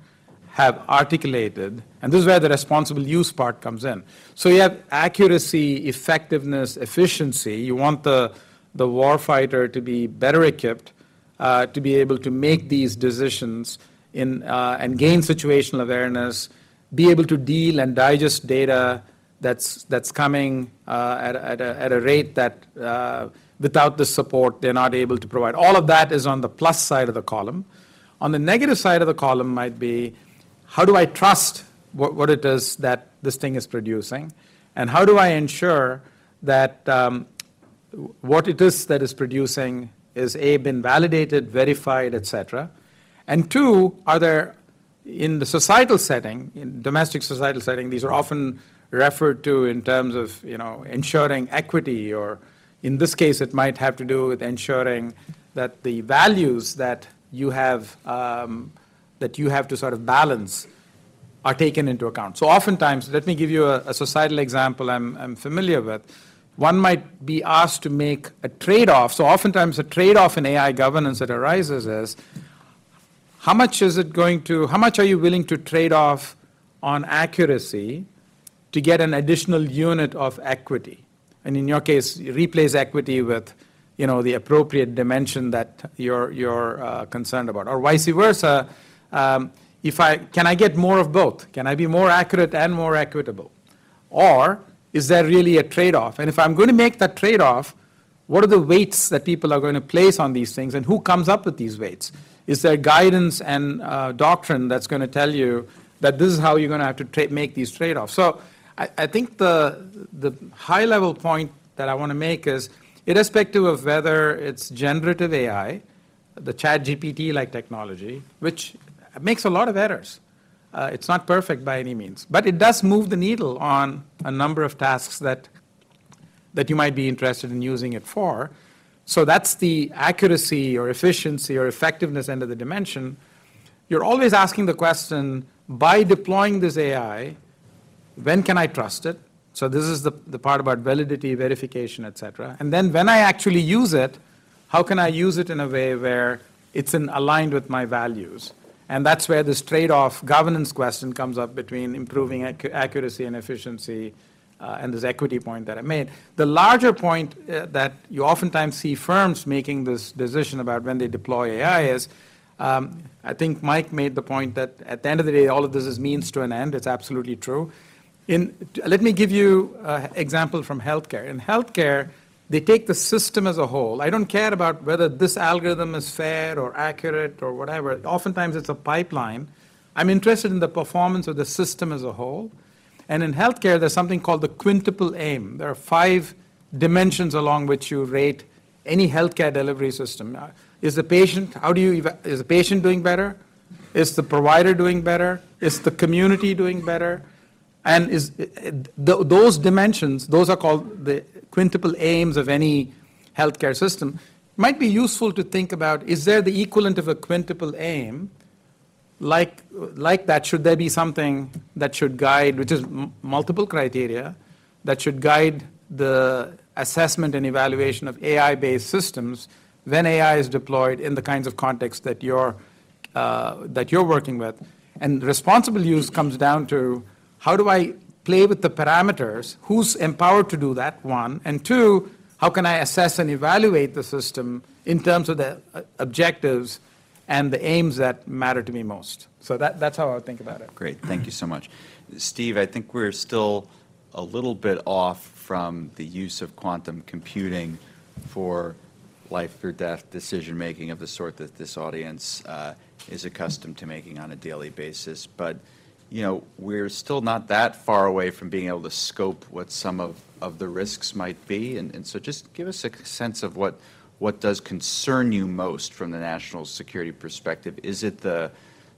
have articulated, and this is where the responsible use part comes in. So you have accuracy, effectiveness, efficiency. You want the, the warfighter to be better equipped uh, to be able to make these decisions in, uh, and gain situational awareness, be able to deal and digest data that's, that's coming uh, at, a- at, a, at a rate that uh, without the support they're not able to provide. All of that is on the plus side of the column. On the negative side of the column might be how do I trust what, what it is that this thing is producing? And how do I ensure that um, what it is that is producing is A, been validated, verified, et cetera? And two, are there, in the societal setting, in domestic societal setting, these are often referred to in terms of, you know, ensuring equity, or in this case, it might have to do with ensuring that the values that you have, um, that you have to sort of balance are taken into account. So oftentimes, let me give you a, a societal example I'm, I'm familiar with. one might be asked to make a trade-off. So oftentimes, a trade-off in AI governance that arises is, how much is it going to, how much are you willing to trade off on accuracy to get an additional unit of equity? And in your case, you replace equity with, you know, the appropriate dimension that you're, you're uh, concerned about. Or vice versa, um, if I, can I get more of both? Can I be more accurate and more equitable? Or is there really a trade-off? And if I'm going to make that trade-off, what are the weights that people are going to place on these things, and who comes up with these weights? Is there guidance and uh, doctrine that's going to tell you that this is how you're going to have to tra- make these trade-offs? So I, I think the, the high-level point that I want to make is, irrespective of whether it's generative AI, the ChatGPT-like technology, which makes a lot of errors. Uh, it's not perfect by any means, but it does move the needle on a number of tasks that, that you might be interested in using it for. So that's the accuracy or efficiency or effectiveness end of the dimension. You're always asking the question, by deploying this AI, when can I trust it? So this is the, the part about validity, verification, et cetera. And then when I actually use it, how can I use it in a way where it's in aligned with my values? And that's where this trade-off governance question comes up between improving ac- accuracy and efficiency uh, and this equity point that I made. The larger point uh, that you oftentimes see firms making this decision about when they deploy AI is, um, I think Mike made the point that at the end of the day, all of this is means to an end. It's absolutely true. In, let me give you an example from healthcare. In healthcare, they take the system as a whole. I don't care about whether this algorithm is fair or accurate or whatever. Oftentimes it's a pipeline. I'm interested in the performance of the system as a whole. And in healthcare, there's something called the quintuple aim. There are five dimensions along which you rate any healthcare delivery system. Uh, is the patient, how do you, is the patient doing better? Is the provider doing better? Is the community doing better? And is, those dimensions, those are called the quintuple aims of any healthcare system. Might be useful to think about, is there the equivalent of a quintuple aim? Like, like that, should there be something that should guide, which is multiple criteria, that should guide the assessment and evaluation of AI-based systems when AI is deployed in the kinds of contexts that you're, uh, that you're working with? And responsible use comes down to how do I play with the parameters? Who's empowered to do that, one? And two, how can I assess and evaluate the system in terms of the uh, objectives and the aims that matter to me most? So that, that's how I would think about it. Great, thank you so much. Steve, I think we're still a little bit off from the use of quantum computing for life or death decision-making of the sort that this audience uh, is accustomed to making on a daily basis. But you know, we're still not that far away from being able to scope what some of, of the risks might be. And, and so just give us a sense of what, what does concern you most from the national security perspective. Is it the,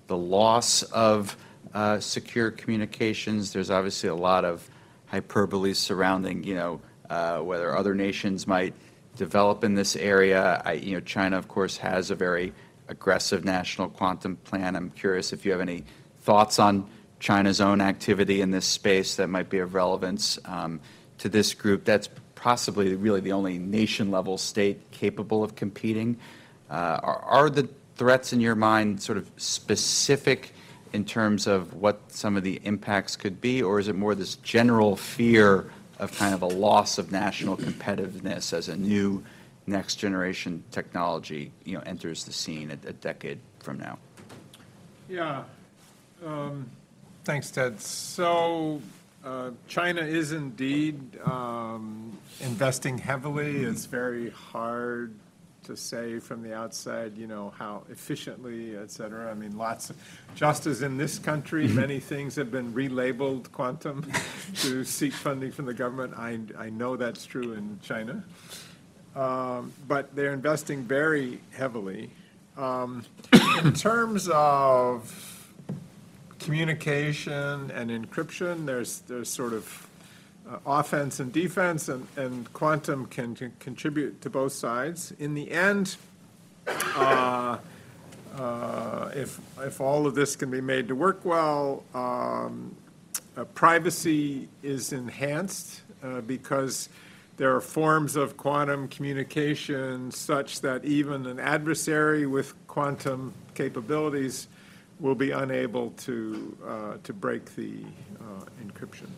the loss of uh, secure communications? There's obviously a lot of hyperbole surrounding, you know, uh, whether other nations might develop in this area. I, you know, China, of course, has a very aggressive national quantum plan. I'm curious if you have any thoughts on China's own activity in this space that might be of relevance um, to this group. That's possibly really the only nation-level state capable of competing. Uh, are, the threats in your mind sort of specific in terms of what some of the impacts could be, or is it more this general fear of kind of a loss of national competitiveness as a new next generation technology, you know, enters the scene a, a decade from now? Yeah. Thanks, Ted. So uh, China is indeed um, investing heavily. It's very hard to say from the outside, you know, how efficiently, et cetera. I mean, lots, of, just as in this country, many things have been relabeled quantum to seek funding from the government. I, I know that's true in China. Um, but they're investing very heavily. Um, in terms of communication and encryption. There's, there's sort of uh, offense and defense, and, and quantum can, contribute to both sides. In the end, uh, uh, if, if all of this can be made to work well, um, uh, privacy is enhanced uh, because there are forms of quantum communication such that even an adversary with quantum capabilities will be unable to, uh, to break the uh, encryption.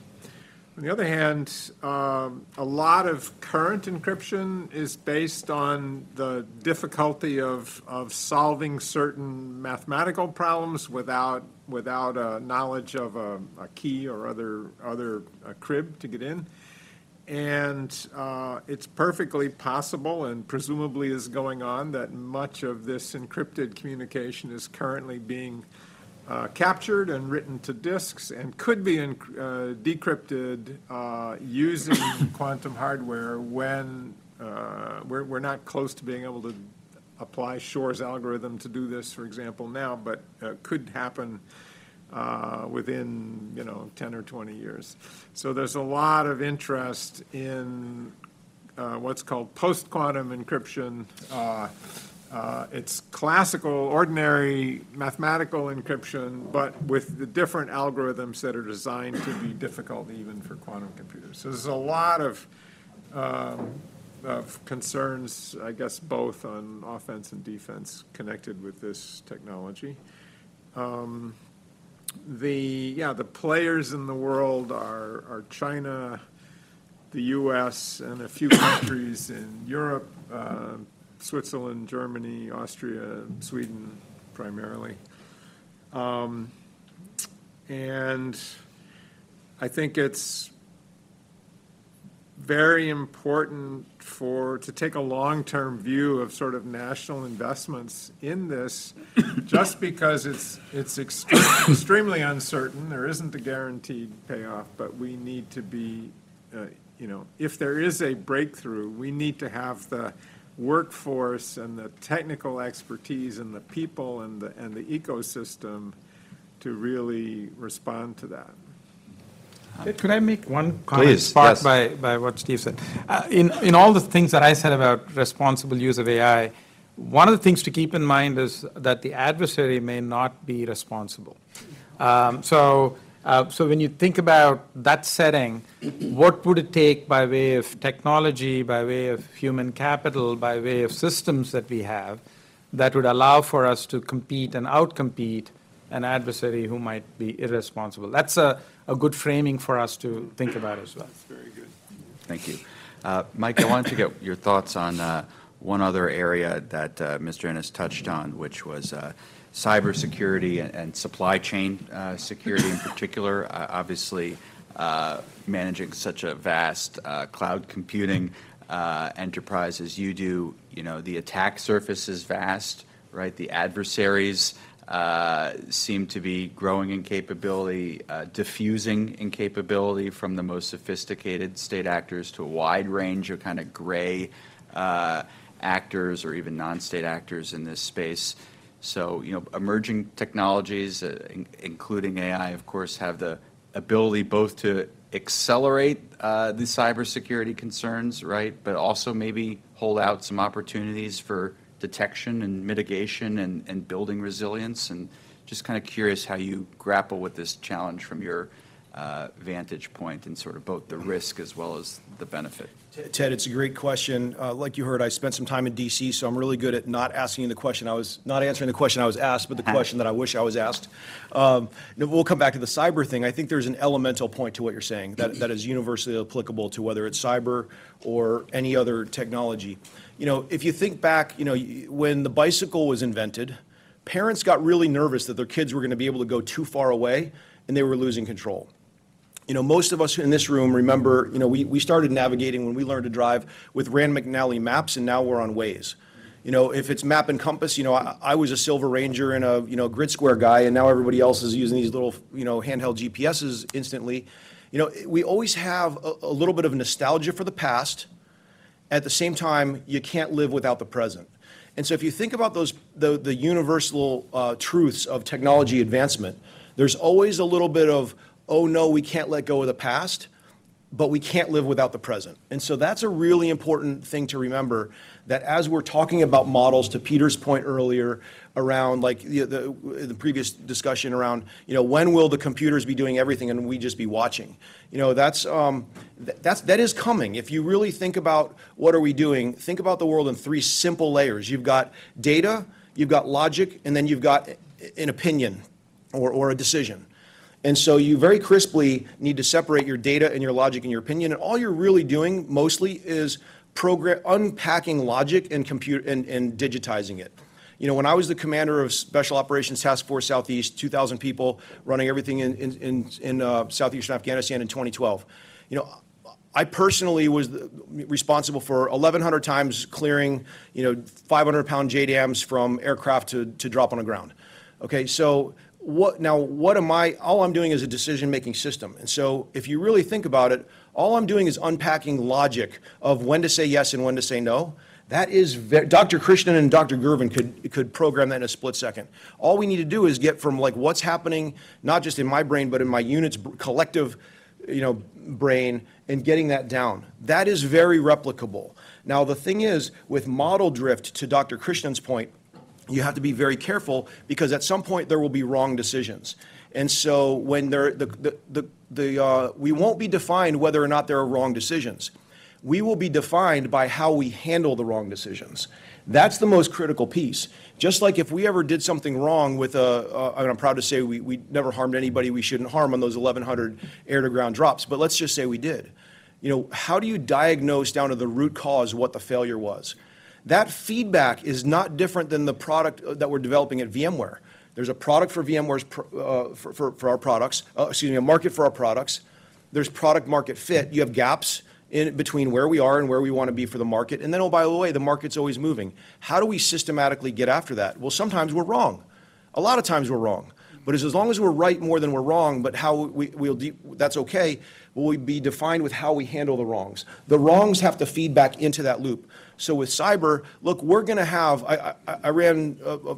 On the other hand, um, a lot of current encryption is based on the difficulty of, of solving certain mathematical problems without, without a knowledge of a, a key or other, other uh, crib to get in. And uh, it's perfectly possible, and presumably is going on, that much of this encrypted communication is currently being uh, captured and written to disks and could be enc- uh, decrypted uh, using quantum hardware when uh, we're, we're not close to being able to apply Shor's algorithm to do this, for example, now, but uh, could happen within, you know, 10 or 20 years. So there's a lot of interest in uh, what's called post-quantum encryption. Uh, uh, It's classical, ordinary mathematical encryption, but with the different algorithms that are designed to be difficult even for quantum computers. So there's a lot of, um, of concerns, I guess, both on offense and defense connected with this technology. The, yeah, the players in the world are, are China, the US, and a few countries in Europe, uh, Switzerland, Germany, Austria, Sweden primarily. Um, And I think it's very important for, to take a long-term view of sort of national investments in this, just because it's, it's extre- extremely uncertain, there isn't a guaranteed payoff, but we need to be, uh, you know, if there is a breakthrough, we need to have the workforce and the technical expertise and the people and the, and the ecosystem to really respond to that. Could I make one comment Please, sparked yes. by, by what Steve said? Uh, In, in all the things that I said about responsible use of AI, one of the things to keep in mind is that the adversary may not be responsible. Um, So, uh, so when you think about that setting, what would it take by way of technology, by way of human capital, by way of systems that we have, that would allow for us to compete and outcompete an adversary who might be irresponsible? That's a, a good framing for us to think about as well. That's Very good. Thank you. Uh, Mike, I wanted to get your thoughts on uh, one other area that uh, Mr. Ennis touched on, which was uh, cybersecurity and- and supply chain uh, security in particular. Uh, Obviously, uh, managing such a vast uh, cloud computing uh, enterprise as you do, you know, the attack surface is vast, right? The adversaries uh, seem to be growing in capability, uh, diffusing in capability from the most sophisticated state actors to a wide range of kind of gray uh, actors or even non-state actors in this space. So, you know, emerging technologies, uh, in- including AI, of course, have the ability both to accelerate uh, the cybersecurity concerns, right? But also maybe hold out some opportunities for detection and mitigation and, and building resilience. And just kind of curious how you grapple with this challenge from your uh, vantage point and sort of both the risk as well as the benefit. Ted, it's a great question. Uh, Like you heard, I spent some time in DC, so I'm really good at not asking the question I was, not answering the question I was asked, but the question that I wish I was asked. Um, We'll come back to the cyber thing. I think there's an elemental point to what you're saying that, that is universally applicable to whether it's cyber or any other technology. You know, if you think back, you know, when the bicycle was invented, parents got really nervous that their kids were going to be able to go too far away and they were losing control. You know, most of us in this room remember, you know, we, we started navigating when we learned to drive with Rand McNally maps, and now we're on Waze. You know, if it's map and compass, you know, I, I was a Silva Ranger and a, you know, grid square guy, and now everybody else is using these little, you know, handheld GPSs instantly. You know, we always have a, a little bit of nostalgia for the past. At the same time, you can't live without the present. And so if you think about those, the, the universal uh, truths of technology advancement, there's always a little bit of, oh no, we can't let go of the past. but we can't live without the present. And so that's a really important thing to remember, that as we're talking about models, to Peter's point earlier, around like the, previous discussion around, you know, when will the computers be doing everything and we just be watching? You know, that's, um, th- that's, that is coming. If you really think about what are we doing, think about the world in three simple layers. You've got data, you've got logic, and then you've got an opinion or, or a decision. And so you very crisply need to separate your data and your logic and your opinion. And all you're really doing mostly is program, unpacking logic and compute and, and digitizing it. You know, when I was the commander of Special Operations Task Force Southeast, 2,000 people running everything in, in, in, in uh, southeastern Afghanistan in 2012, you know, I personally was responsible for 1,100 times clearing, you know, 500-pound JDAMs from aircraft to, to drop on the ground. Okay, so what, now, what am I, all I'm doing is a decision-making system. And so if you really think about it, all I'm doing is unpacking logic of when to say yes and when to say no. That is, Dr. Krishnan and Dr. Girvin could, could program that in a split second. All we need to do is get from like what's happening, not just in my brain, but in my unit's collective, you know, brain, and getting that down. That is very replicable. Now, the thing is, with model drift, to Dr. Krishnan's point, you have to be very careful because at some point there will be wrong decisions. And so when there, the, the, the, the uh, we won't be defined whether or not there are wrong decisions. We will be defined by how we handle the wrong decisions. That's the most critical piece. Just like if we ever did something wrong with a, uh, and I'm proud to say we, we never harmed anybody we shouldn't harm on those 1,100 air-to-ground drops, but let's just say we did. You know, how do you diagnose down to the root cause what the failure was? That feedback is not different than the product uh, that we're developing at VMware. There's a product for VMware's, uh, for, for, for our products, uh, excuse me, a market for our products. There's product market fit. You have gaps in between where we are and where we want to be for the market. And then, oh, by the way, the market's always moving. How do we systematically get after that? Well, sometimes we're wrong. A lot of times we're wrong. But as, long as we're right more than we're wrong, but how we, we'll, de- that's okay, will be defined with how we handle the wrongs? The wrongs have to feed back into that loop. So with cyber, look, we're going to have, I, I, I ran a, a,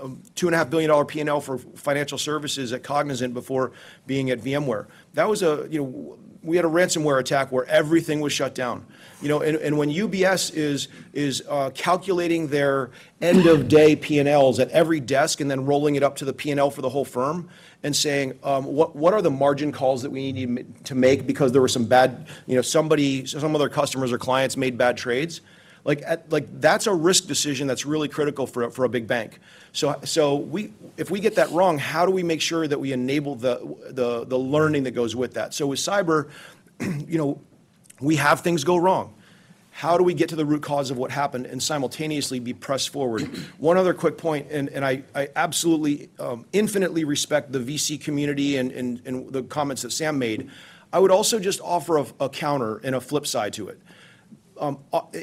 a two and a half billion dollar P&L for financial services at Cognizant before being at VMware. That was a, you know, we had a ransomware attack where everything was shut down. You know, and, and when UBS is, is uh, calculating their end-of-day P&Ls at every desk and then rolling it up to the P&L for the whole firm and saying, um, what, what are the margin calls that we need to make because there were some bad, you know, somebody, some other customers or clients made bad trades? Like, at, like that's a risk decision that's really critical for, a- for a big bank. So, so we, if we get that wrong, how do we make sure that we enable the, the, the learning that goes with that? So with cyber, you know, we have things go wrong. How do we get to the root cause of what happened and simultaneously be pressed forward? One other quick point, and, and I, I absolutely um, infinitely respect the VC community and, and, and the comments that Sam made. I would also just offer a, a counter and a flip side to it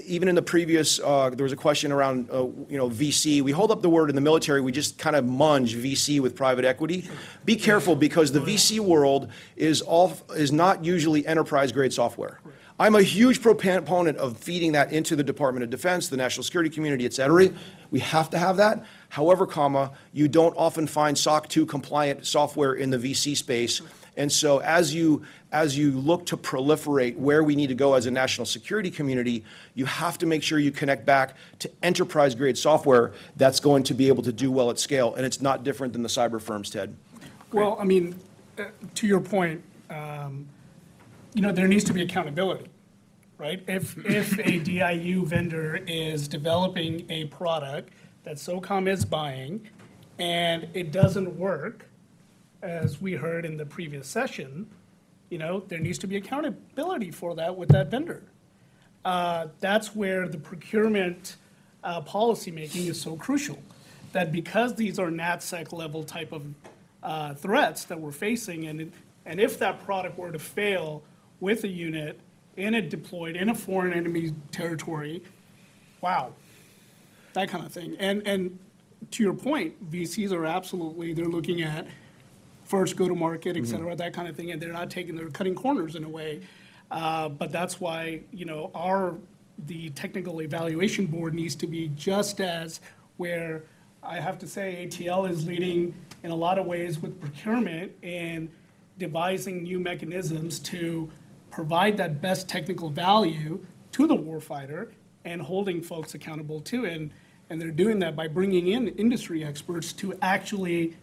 even in the previous, uh, there was a question around, uh, you know, VC. We hold up the word in the military, we just kind of munge VC with private equity. Be careful because the VC world is not usually enterprise-grade software. I'm a huge proponent of feeding that into the Department of Defense, the national security community, et cetera. We have to have that. However, comma, you don't often find SOC 2 compliant software in the VC space. And so as you, as you look to proliferate where we need to go as a national security community, you have to make sure you connect back to enterprise-grade software that's going to be able to do well at scale. And it's not different than the cyber firms, Ted. Well, I mean, uh, to your point, um, you know, there needs to be accountability, right? If, if a DIU vendor is developing a product that SOCOM is buying and it doesn't work, as we heard in the previous session, you know, there needs to be accountability for that with that vendor. Uh, That's where the procurement uh, policymaking is so crucial, that because these are NatSec level type of uh, threats that we're facing, and, and if that product were to fail with a unit in a deployed in a foreign enemy territory, wow, that kind of thing. And, and to your point, VCs are absolutely, they're looking at first go-to-market, et cetera, that kind of thing, and they're not taking, they're cutting corners in a way. Uh, But that's why, you know, our, the technical evaluation board needs to be just as where, I have to say, ATL is leading in a lot of ways with procurement and devising new mechanisms to provide that best technical value to the warfighter and holding folks accountable too. And, and they're doing that by bringing in industry experts to actually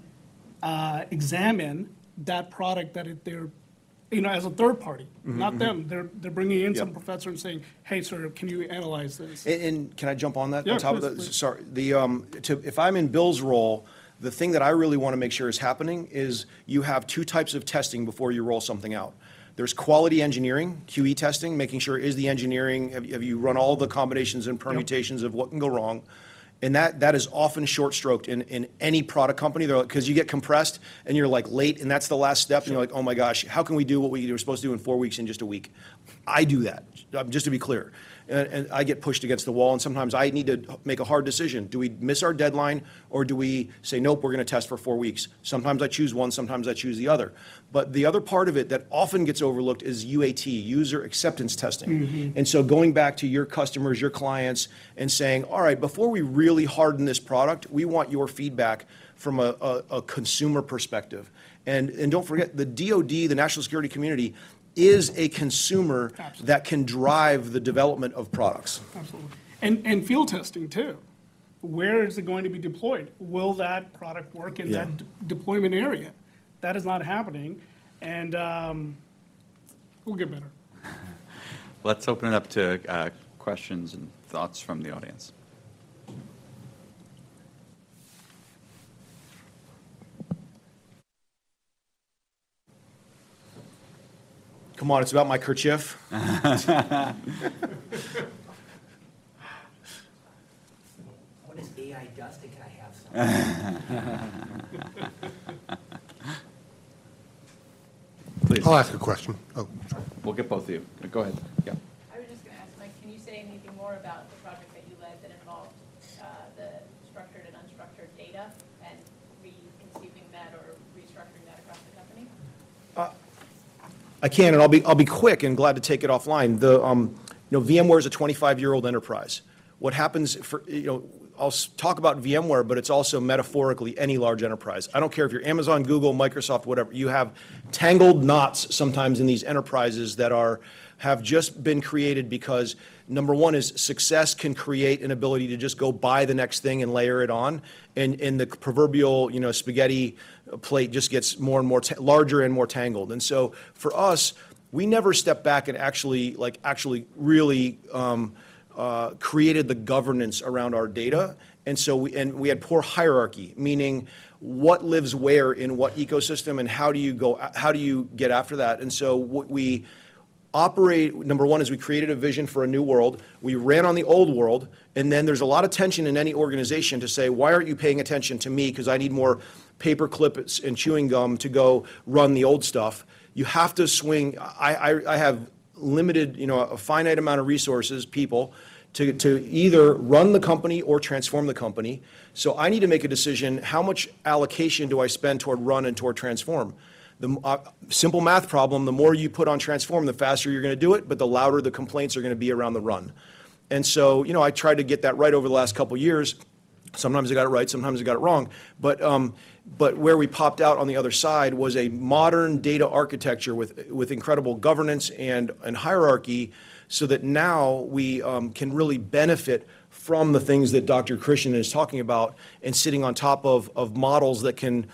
uh, examine that product that it- they're, you know, as a third party, not them. They're, they're bringing in some Yep. professor and saying, hey, sir, can you analyze this? And, and can I jump on that? Yeah, On top of please, that, please. sorry, the, um, to, if I'm in Bill's role, the thing that I really want to make sure is happening is you have two types of testing before you roll something out. There's quality engineering, QE testing, making sure is the engineering, have, have you run all the combinations and permutations of what can go wrong? And that, that is often short-stroked in, in any product company, they're, because you get compressed and you're like late, and that's the last step, and you're like, oh my gosh, how can we do what we were supposed to do in four weeks in just a week? I do that, just to be clear. And, and I get pushed against the wall, and sometimes I need to make a hard decision. Do we miss our deadline, or do we say, nope, we're gonna test for four weeks? Sometimes I choose one, sometimes I choose the other. But the other part of it that often gets overlooked is UAT, user acceptance testing. Mm-hmm. And so going back to your customers, your clients, and saying, all right, before we really harden this product, we want your feedback from a, a, a consumer perspective. And, and don't forget, the DoD, the national security community, is a consumer that can drive the development of products. Absolutely. And, and field testing too. Where is it going to be deployed? Will that product work in that d- deployment area? That is not happening, and um, we'll get better. Let's open it up to uh, questions and thoughts from the audience. Come on, it's about my kerchief. What is AI dust, and can I have some? Please, I'll ask a question. Oh, sorry. we'll get both of you. Go ahead. Yeah. I was just going to ask, Mike, can you say anything more about the project that you led that involved uh, the structured and unstructured data and reconceiving that or restructuring that across the company? I can, and I'll be, I'll be quick and glad to take it offline. The, um, you know, VMware is a 25-year-old enterprise. What happens for, you know, I'll talk about VMware, but it's also metaphorically any large enterprise. I don't care if you're Amazon, Google, Microsoft, whatever. You have tangled knots sometimes in these enterprises that are, have just been created because, number one is success can create an ability to just go buy the next thing and layer it on. And, and the proverbial, you know, spaghetti plate just gets more and more, ta- larger and more tangled. And so for us, we never stepped back and actually, like, actually really um, uh, created the governance around our data. And so, we and we had poor hierarchy, meaning what lives where in what ecosystem and how do you go, how do you get after that? And so what we operate, number one is we created a vision for a new world. We ran on the old world, and then there's a lot of tension in any organization to say, why aren't you paying attention to me? Because I need more paper clips and chewing gum to go run the old stuff. You have to swing. I, I, I have limited, you know, a finite amount of resources, people, to, to either run the company or transform the company. So I need to make a decision, how much allocation do I spend toward run and toward transform? The uh, simple math problem, the more you put on transform, the faster you're going to do it, but the louder the complaints are going to be around the run. And so, you know, I tried to get that right over the last couple years. Sometimes I got it right, sometimes I got it wrong. But, um, but where we popped out on the other side was a modern data architecture with, with incredible governance and, and hierarchy so that now we um, can really benefit from the things that Dr. Krishnan is talking about and sitting on top of, of models that can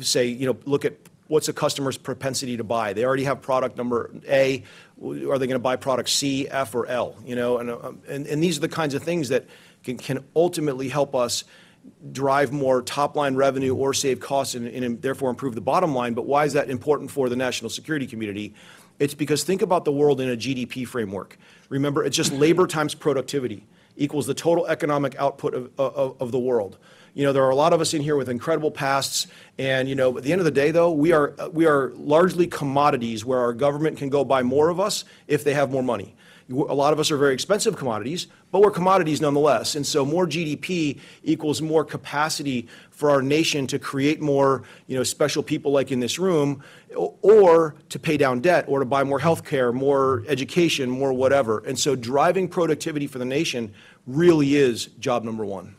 say, you know, look at what's a customer's propensity to buy? They already have product number A. Are they going to buy product C, F, or L? You know, and, uh, and, and these are the kinds of things that can, can ultimately help us drive more top-line revenue or save costs and, therefore improve the bottom line. But why is that important for the national security community? It's because think about the world in a GDP framework. Remember, it's just labor times productivity equals the total economic output of the world. You know, there are a lot of us in here with incredible pasts, and you know, at the end of the day, though, we are we are largely commodities where our government can go buy more of us if they have more money. A lot of us are very expensive commodities, but we're commodities nonetheless. And so more GDP equals more capacity for our nation to create more, you know, special people like in this room, or to pay down debt, or to buy more health care, more education, more whatever. And so driving productivity for the nation really is job number one.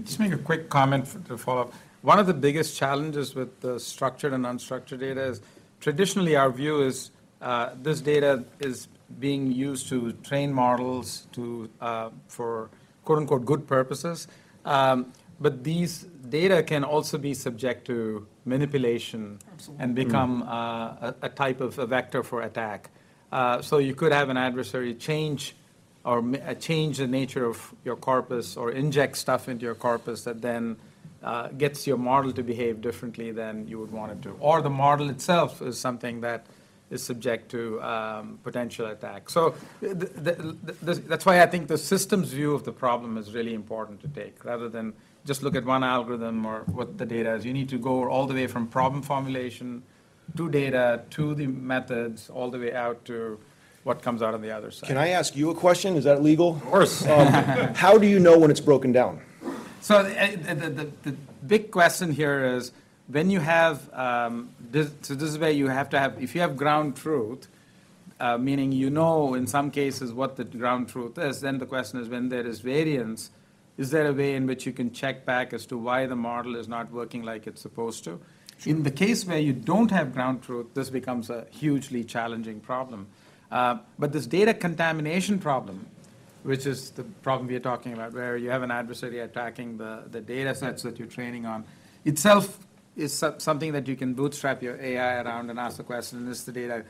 Just make a quick comment f- to follow up. One of the biggest challenges with the structured and unstructured data is traditionally our view is uh, this data is being used to train models to, uh, for quote-unquote "good purposes." Um, But these data can also be subject to manipulation and become uh, a a type of a vector for attack. Uh, So you could have an adversary change or uh, change the nature of your corpus or inject stuff into your corpus that then uh, gets your model to behave differently than you would want it to. Or the model itself is something that is subject to um, potential attack. So th- th- th- th- that's why I think the systems view of the problem is really important to take, rather than just look at one algorithm or what the data is. You need to go all the way from problem formulation to data, to the methods, all the way out to what comes out on the other side. Can I ask you a question? Is that legal? Of course. How do you know when it's broken down? So the, the, the, the big question here is, when you have, um, this, so this is where you have to have, if you have ground truth, uh, meaning you know in some cases what the ground truth is, then the question is when there is variance, is there a way in which you can check back as to why the model is not working like it's supposed to? In the case where you don't have ground truth, this becomes a hugely challenging problem. Uh, but this data contamination problem, which is the problem we are talking about, where you have an adversary attacking the, the data sets that you're training on, itself is something that you can bootstrap your AI around and ask the question, is the data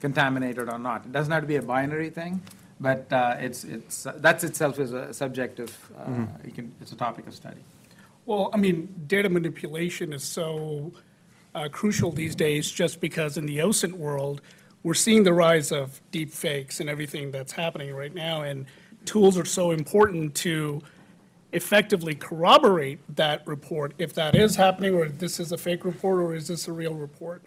contaminated or not? It doesn't have to be a binary thing, but uh, it's, it's, that's itself is a subjective, uh, you can, it's a topic of study. Well, I mean, data manipulation is so uh, crucial these days just because in the OSINT world, we're seeing the rise of deep fakes and everything that's happening right now. And tools are so important to effectively corroborate that report, if that is happening, or this is a fake report, or is this a real report?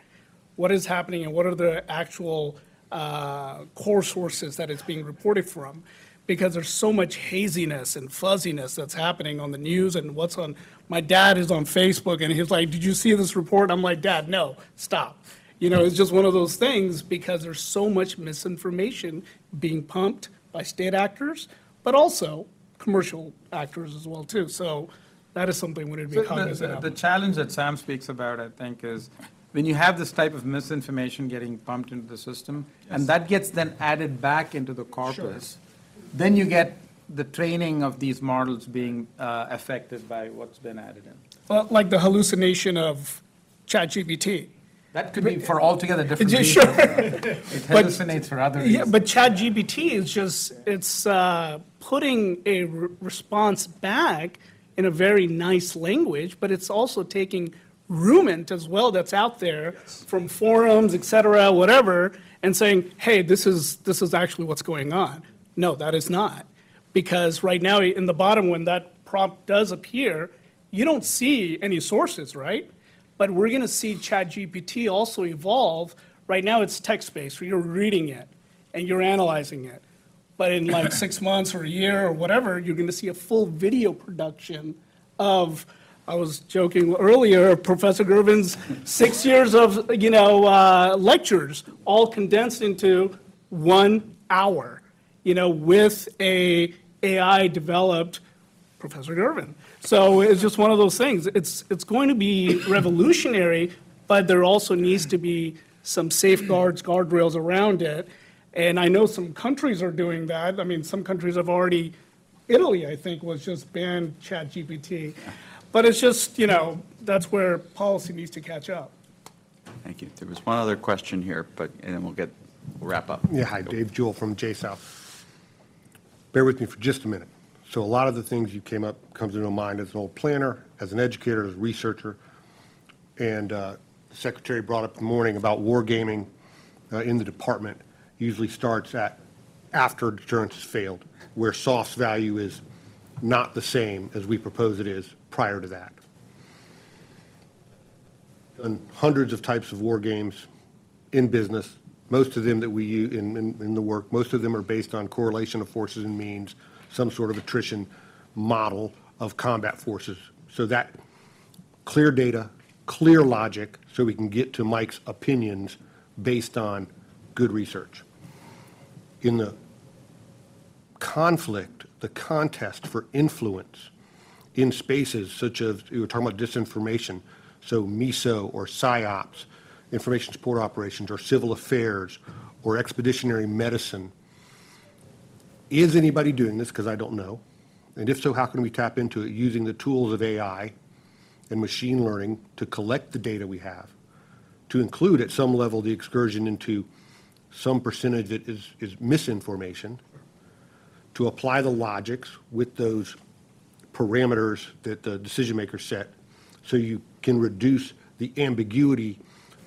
What is happening and what are the actual uh, core sources that it's being reported from? Because there's so much haziness and fuzziness that's happening on the news and what's on, my dad is on Facebook and he's like, did you see this report? I'm like, Dad, no, stop. You know, it's just one of those things because there's so much misinformation being pumped by state actors, but also commercial actors as well too. So that is something we need to So be the- cognizant The of. the challenge that Sam speaks about, I think, is when you have this type of misinformation getting pumped into the system, and that gets then added back into the corpus, then you get the training of these models being uh, affected by what's been added in. Well, like the hallucination of ChatGPT. That could be for altogether different reasons. sure. It hallucinates for other Yeah, reasons. but ChatGPT is just, it's uh, putting a re- response back in a very nice language, but it's also taking rumant as well that's out there from forums, et cetera, whatever, and saying, hey, this is, this is actually what's going on. No, that is not. Because right now, in the bottom, when that prompt does appear, you don't see any sources, right? But we're going to see ChatGPT also evolve. Right now, it's text-based, where you're reading it and you're analyzing it. But in like six months or a year or whatever, you're going to see a full video production of, I was joking earlier, Professor Girvin's six years of, you know, uh, lectures, all condensed into one hour, you know, with a AI-developed Professor Girvin. So it's just one of those things. It's, it's going to be revolutionary, but there also needs to be some safeguards, guardrails around it. And I know some countries are doing that. I mean, some countries have already, Italy, I think, was just banned ChatGPT. But it's just, you know, that's where policy needs to catch up. Thank you. There was one other question here, but, and then we'll get, we'll wrap up. Yeah, hi, Dave Jewell from J-South. Bear with me for just a minute. So a lot of the things you came up comes into mind as an old planner, as an educator, as a researcher. And uh, the secretary brought up the morning about wargaming uh, in the department usually starts at after deterrence has failed, where SOF's value is not the same as we propose it is prior to that. Done hundreds of types of war games in business, most of them that we use in, in, in the work, most of them are based on correlation of forces and means, some sort of attrition model of combat forces. So that clear data, clear logic, so we can get to Mike's opinions based on good research. In the conflict, the contest for influence in spaces such as, you were talking about disinformation, so MISO or PSYOPs, information support operations or civil affairs or expeditionary medicine. Is anybody doing this? Because I don't know. And if so, how can we tap into it using the tools of AI and machine learning to collect the data we have, to include at some level the excursion into some percentage that is, is misinformation, to apply the logics with those parameters that the decision maker set so you can reduce the ambiguity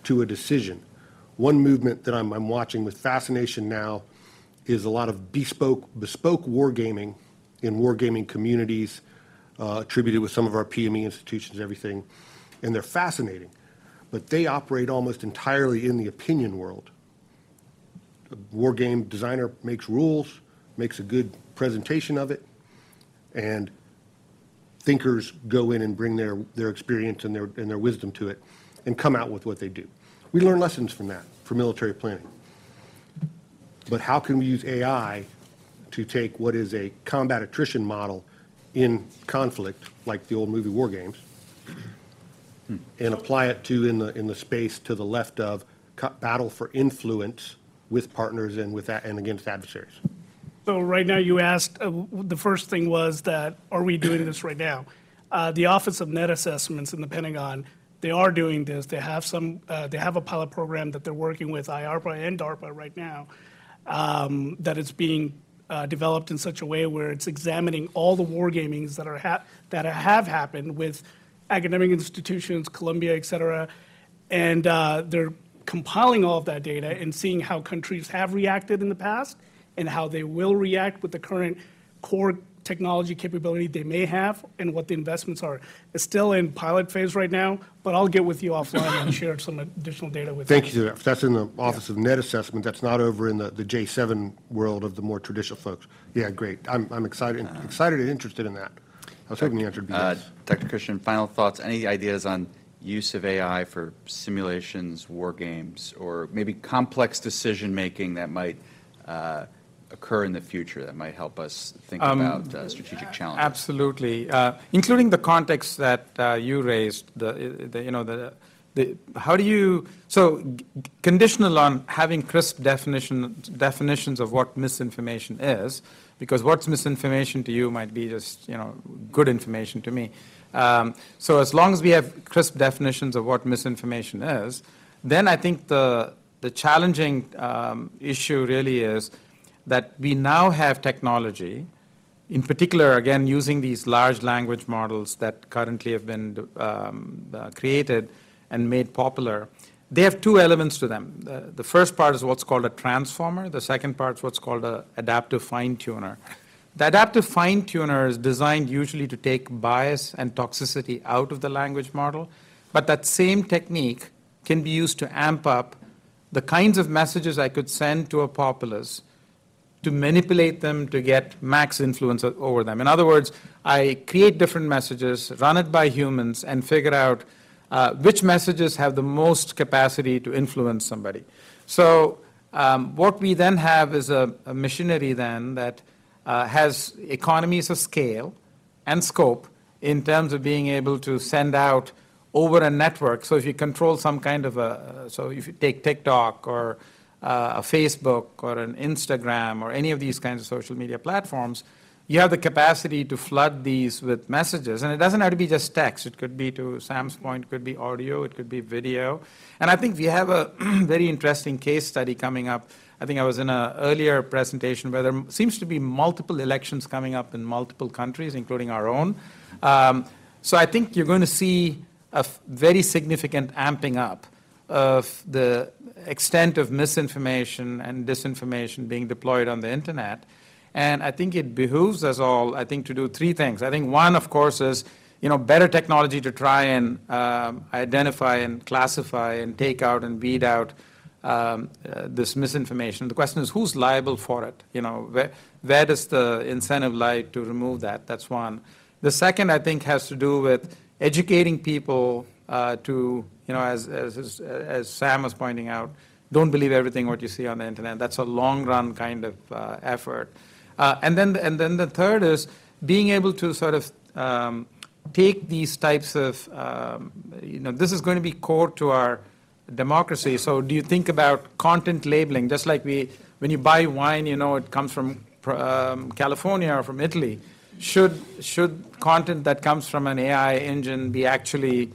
to a decision. One movement that I'm, I'm watching with fascination now is a lot of bespoke, bespoke wargaming in wargaming communities, uh, attributed with some of our PME institutions, everything, and they're fascinating. But they operate almost entirely in the opinion world. A wargame designer makes rules, makes a good presentation of it, and thinkers go in and bring their, their experience and their, and their wisdom to it and come out with what they do. We learn lessons from that for military planning. But how can we use AI to take what is a combat attrition model in conflict, like the old movie War Games, and apply it to in the, in the space to the left of battle for influence with partners and with, and against adversaries? So right now, you asked, uh, the first thing was that, are we doing this right now? Uh, The Office of Net Assessments in the Pentagon, they are doing this. They have some, uh, they have a pilot program that they're working with IARPA and DARPA right now, um, that is being uh, developed in such a way where it's examining all the wargamings that are, hap- that have happened with academic institutions, Columbia, et cetera. And uh, they're compiling all of that data and seeing how countries have reacted in the past and how they will react with the current core technology capability they may have and what the investments are. It's still in pilot phase right now, but I'll get with you offline and share some additional data with you. Thank you. If That's in the Office of Net Assessment. That's not over in the, the J7 world of the more traditional folks. Yeah, great. I'm, I'm excited, excited and interested in that. I was hoping the answer would be Uh, yes. Dr. Krishnan, final thoughts, any ideas on use of AI for simulations, war games, or maybe complex decision-making that might uh, occur in the future that might help us think about uh, strategic challenges? Absolutely, uh, including the context that uh, you raised, the, the, you know, the, the, how do you, so g- conditional on having crisp definition, definitions of what misinformation is, because what's misinformation to you might be just, you know, good information to me. Um, So as long as we have crisp definitions of what misinformation is, then I think the, the challenging um, issue really is that we now have technology, in particular, again, using these large language models that currently have been um, uh, created and made popular, they have two elements to them. The, the first part is what's called a transformer. The second part is what's called an adaptive fine tuner. The adaptive fine tuner is designed usually to take bias and toxicity out of the language model, but that same technique can be used to amp up the kinds of messages I could send to a populace to manipulate them to get max influence over them. In other words, I create different messages, run it by humans, and figure out uh, which messages have the most capacity to influence somebody. So um, what we then have is a, a machinery then that uh, has economies of scale and scope in terms of being able to send out over a network. So if you control some kind of a, so if you take TikTok or uh, a Facebook or an Instagram or any of these kinds of social media platforms, you have the capacity to flood these with messages. And it doesn't have to be just text. It could be, to Sam's point, it could be audio, it could be video. And I think we have a very interesting case study coming up. I think I was in an earlier presentation where there seems to be multiple elections coming up in multiple countries, including our own. Um, so I think you're going to see a very significant amping up of the extent of misinformation and disinformation being deployed on the internet. And I think it behooves us all, I think, to do three things. I think one, of course, is you know better technology to try and um, identify and classify and take out and weed out um, uh, this misinformation. The question is who's liable for it? You know, where, where does the incentive lie to remove that? That's one. The second, I think, has to do with educating people uh, to, you know, as, as, as Sam was pointing out, don't believe everything what you see on the internet. That's a long run kind of uh, effort. Uh, and, then, and then the third is being able to sort of um, take these types of, um, you know, this is going to be core to our democracy. So do you think about content labeling, just like we, when you buy wine, you know it comes from um, California or from Italy? Should, should content that comes from an AI engine be actually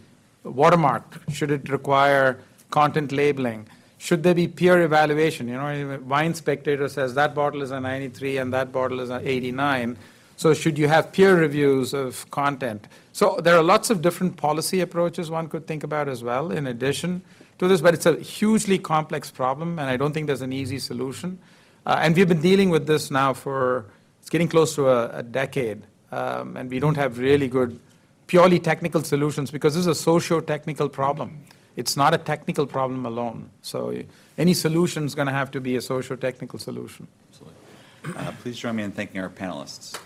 watermarked? Should it require content labeling? Should there be peer evaluation? You know, Wine Spectator says that bottle is a 93 and that bottle is an 89. So should you have peer reviews of content? So there are lots of different policy approaches one could think about as well, in addition to this, but it's a hugely complex problem, and I don't think there's an easy solution. Uh, and we've been dealing with this now for, it's getting close to a, a decade, um, and we don't have really good, purely technical solutions because this is a socio-technical problem. It's not a technical problem alone. So any solution is going to have to be a socio-technical solution. Absolutely. Uh, Please join me in thanking our panelists.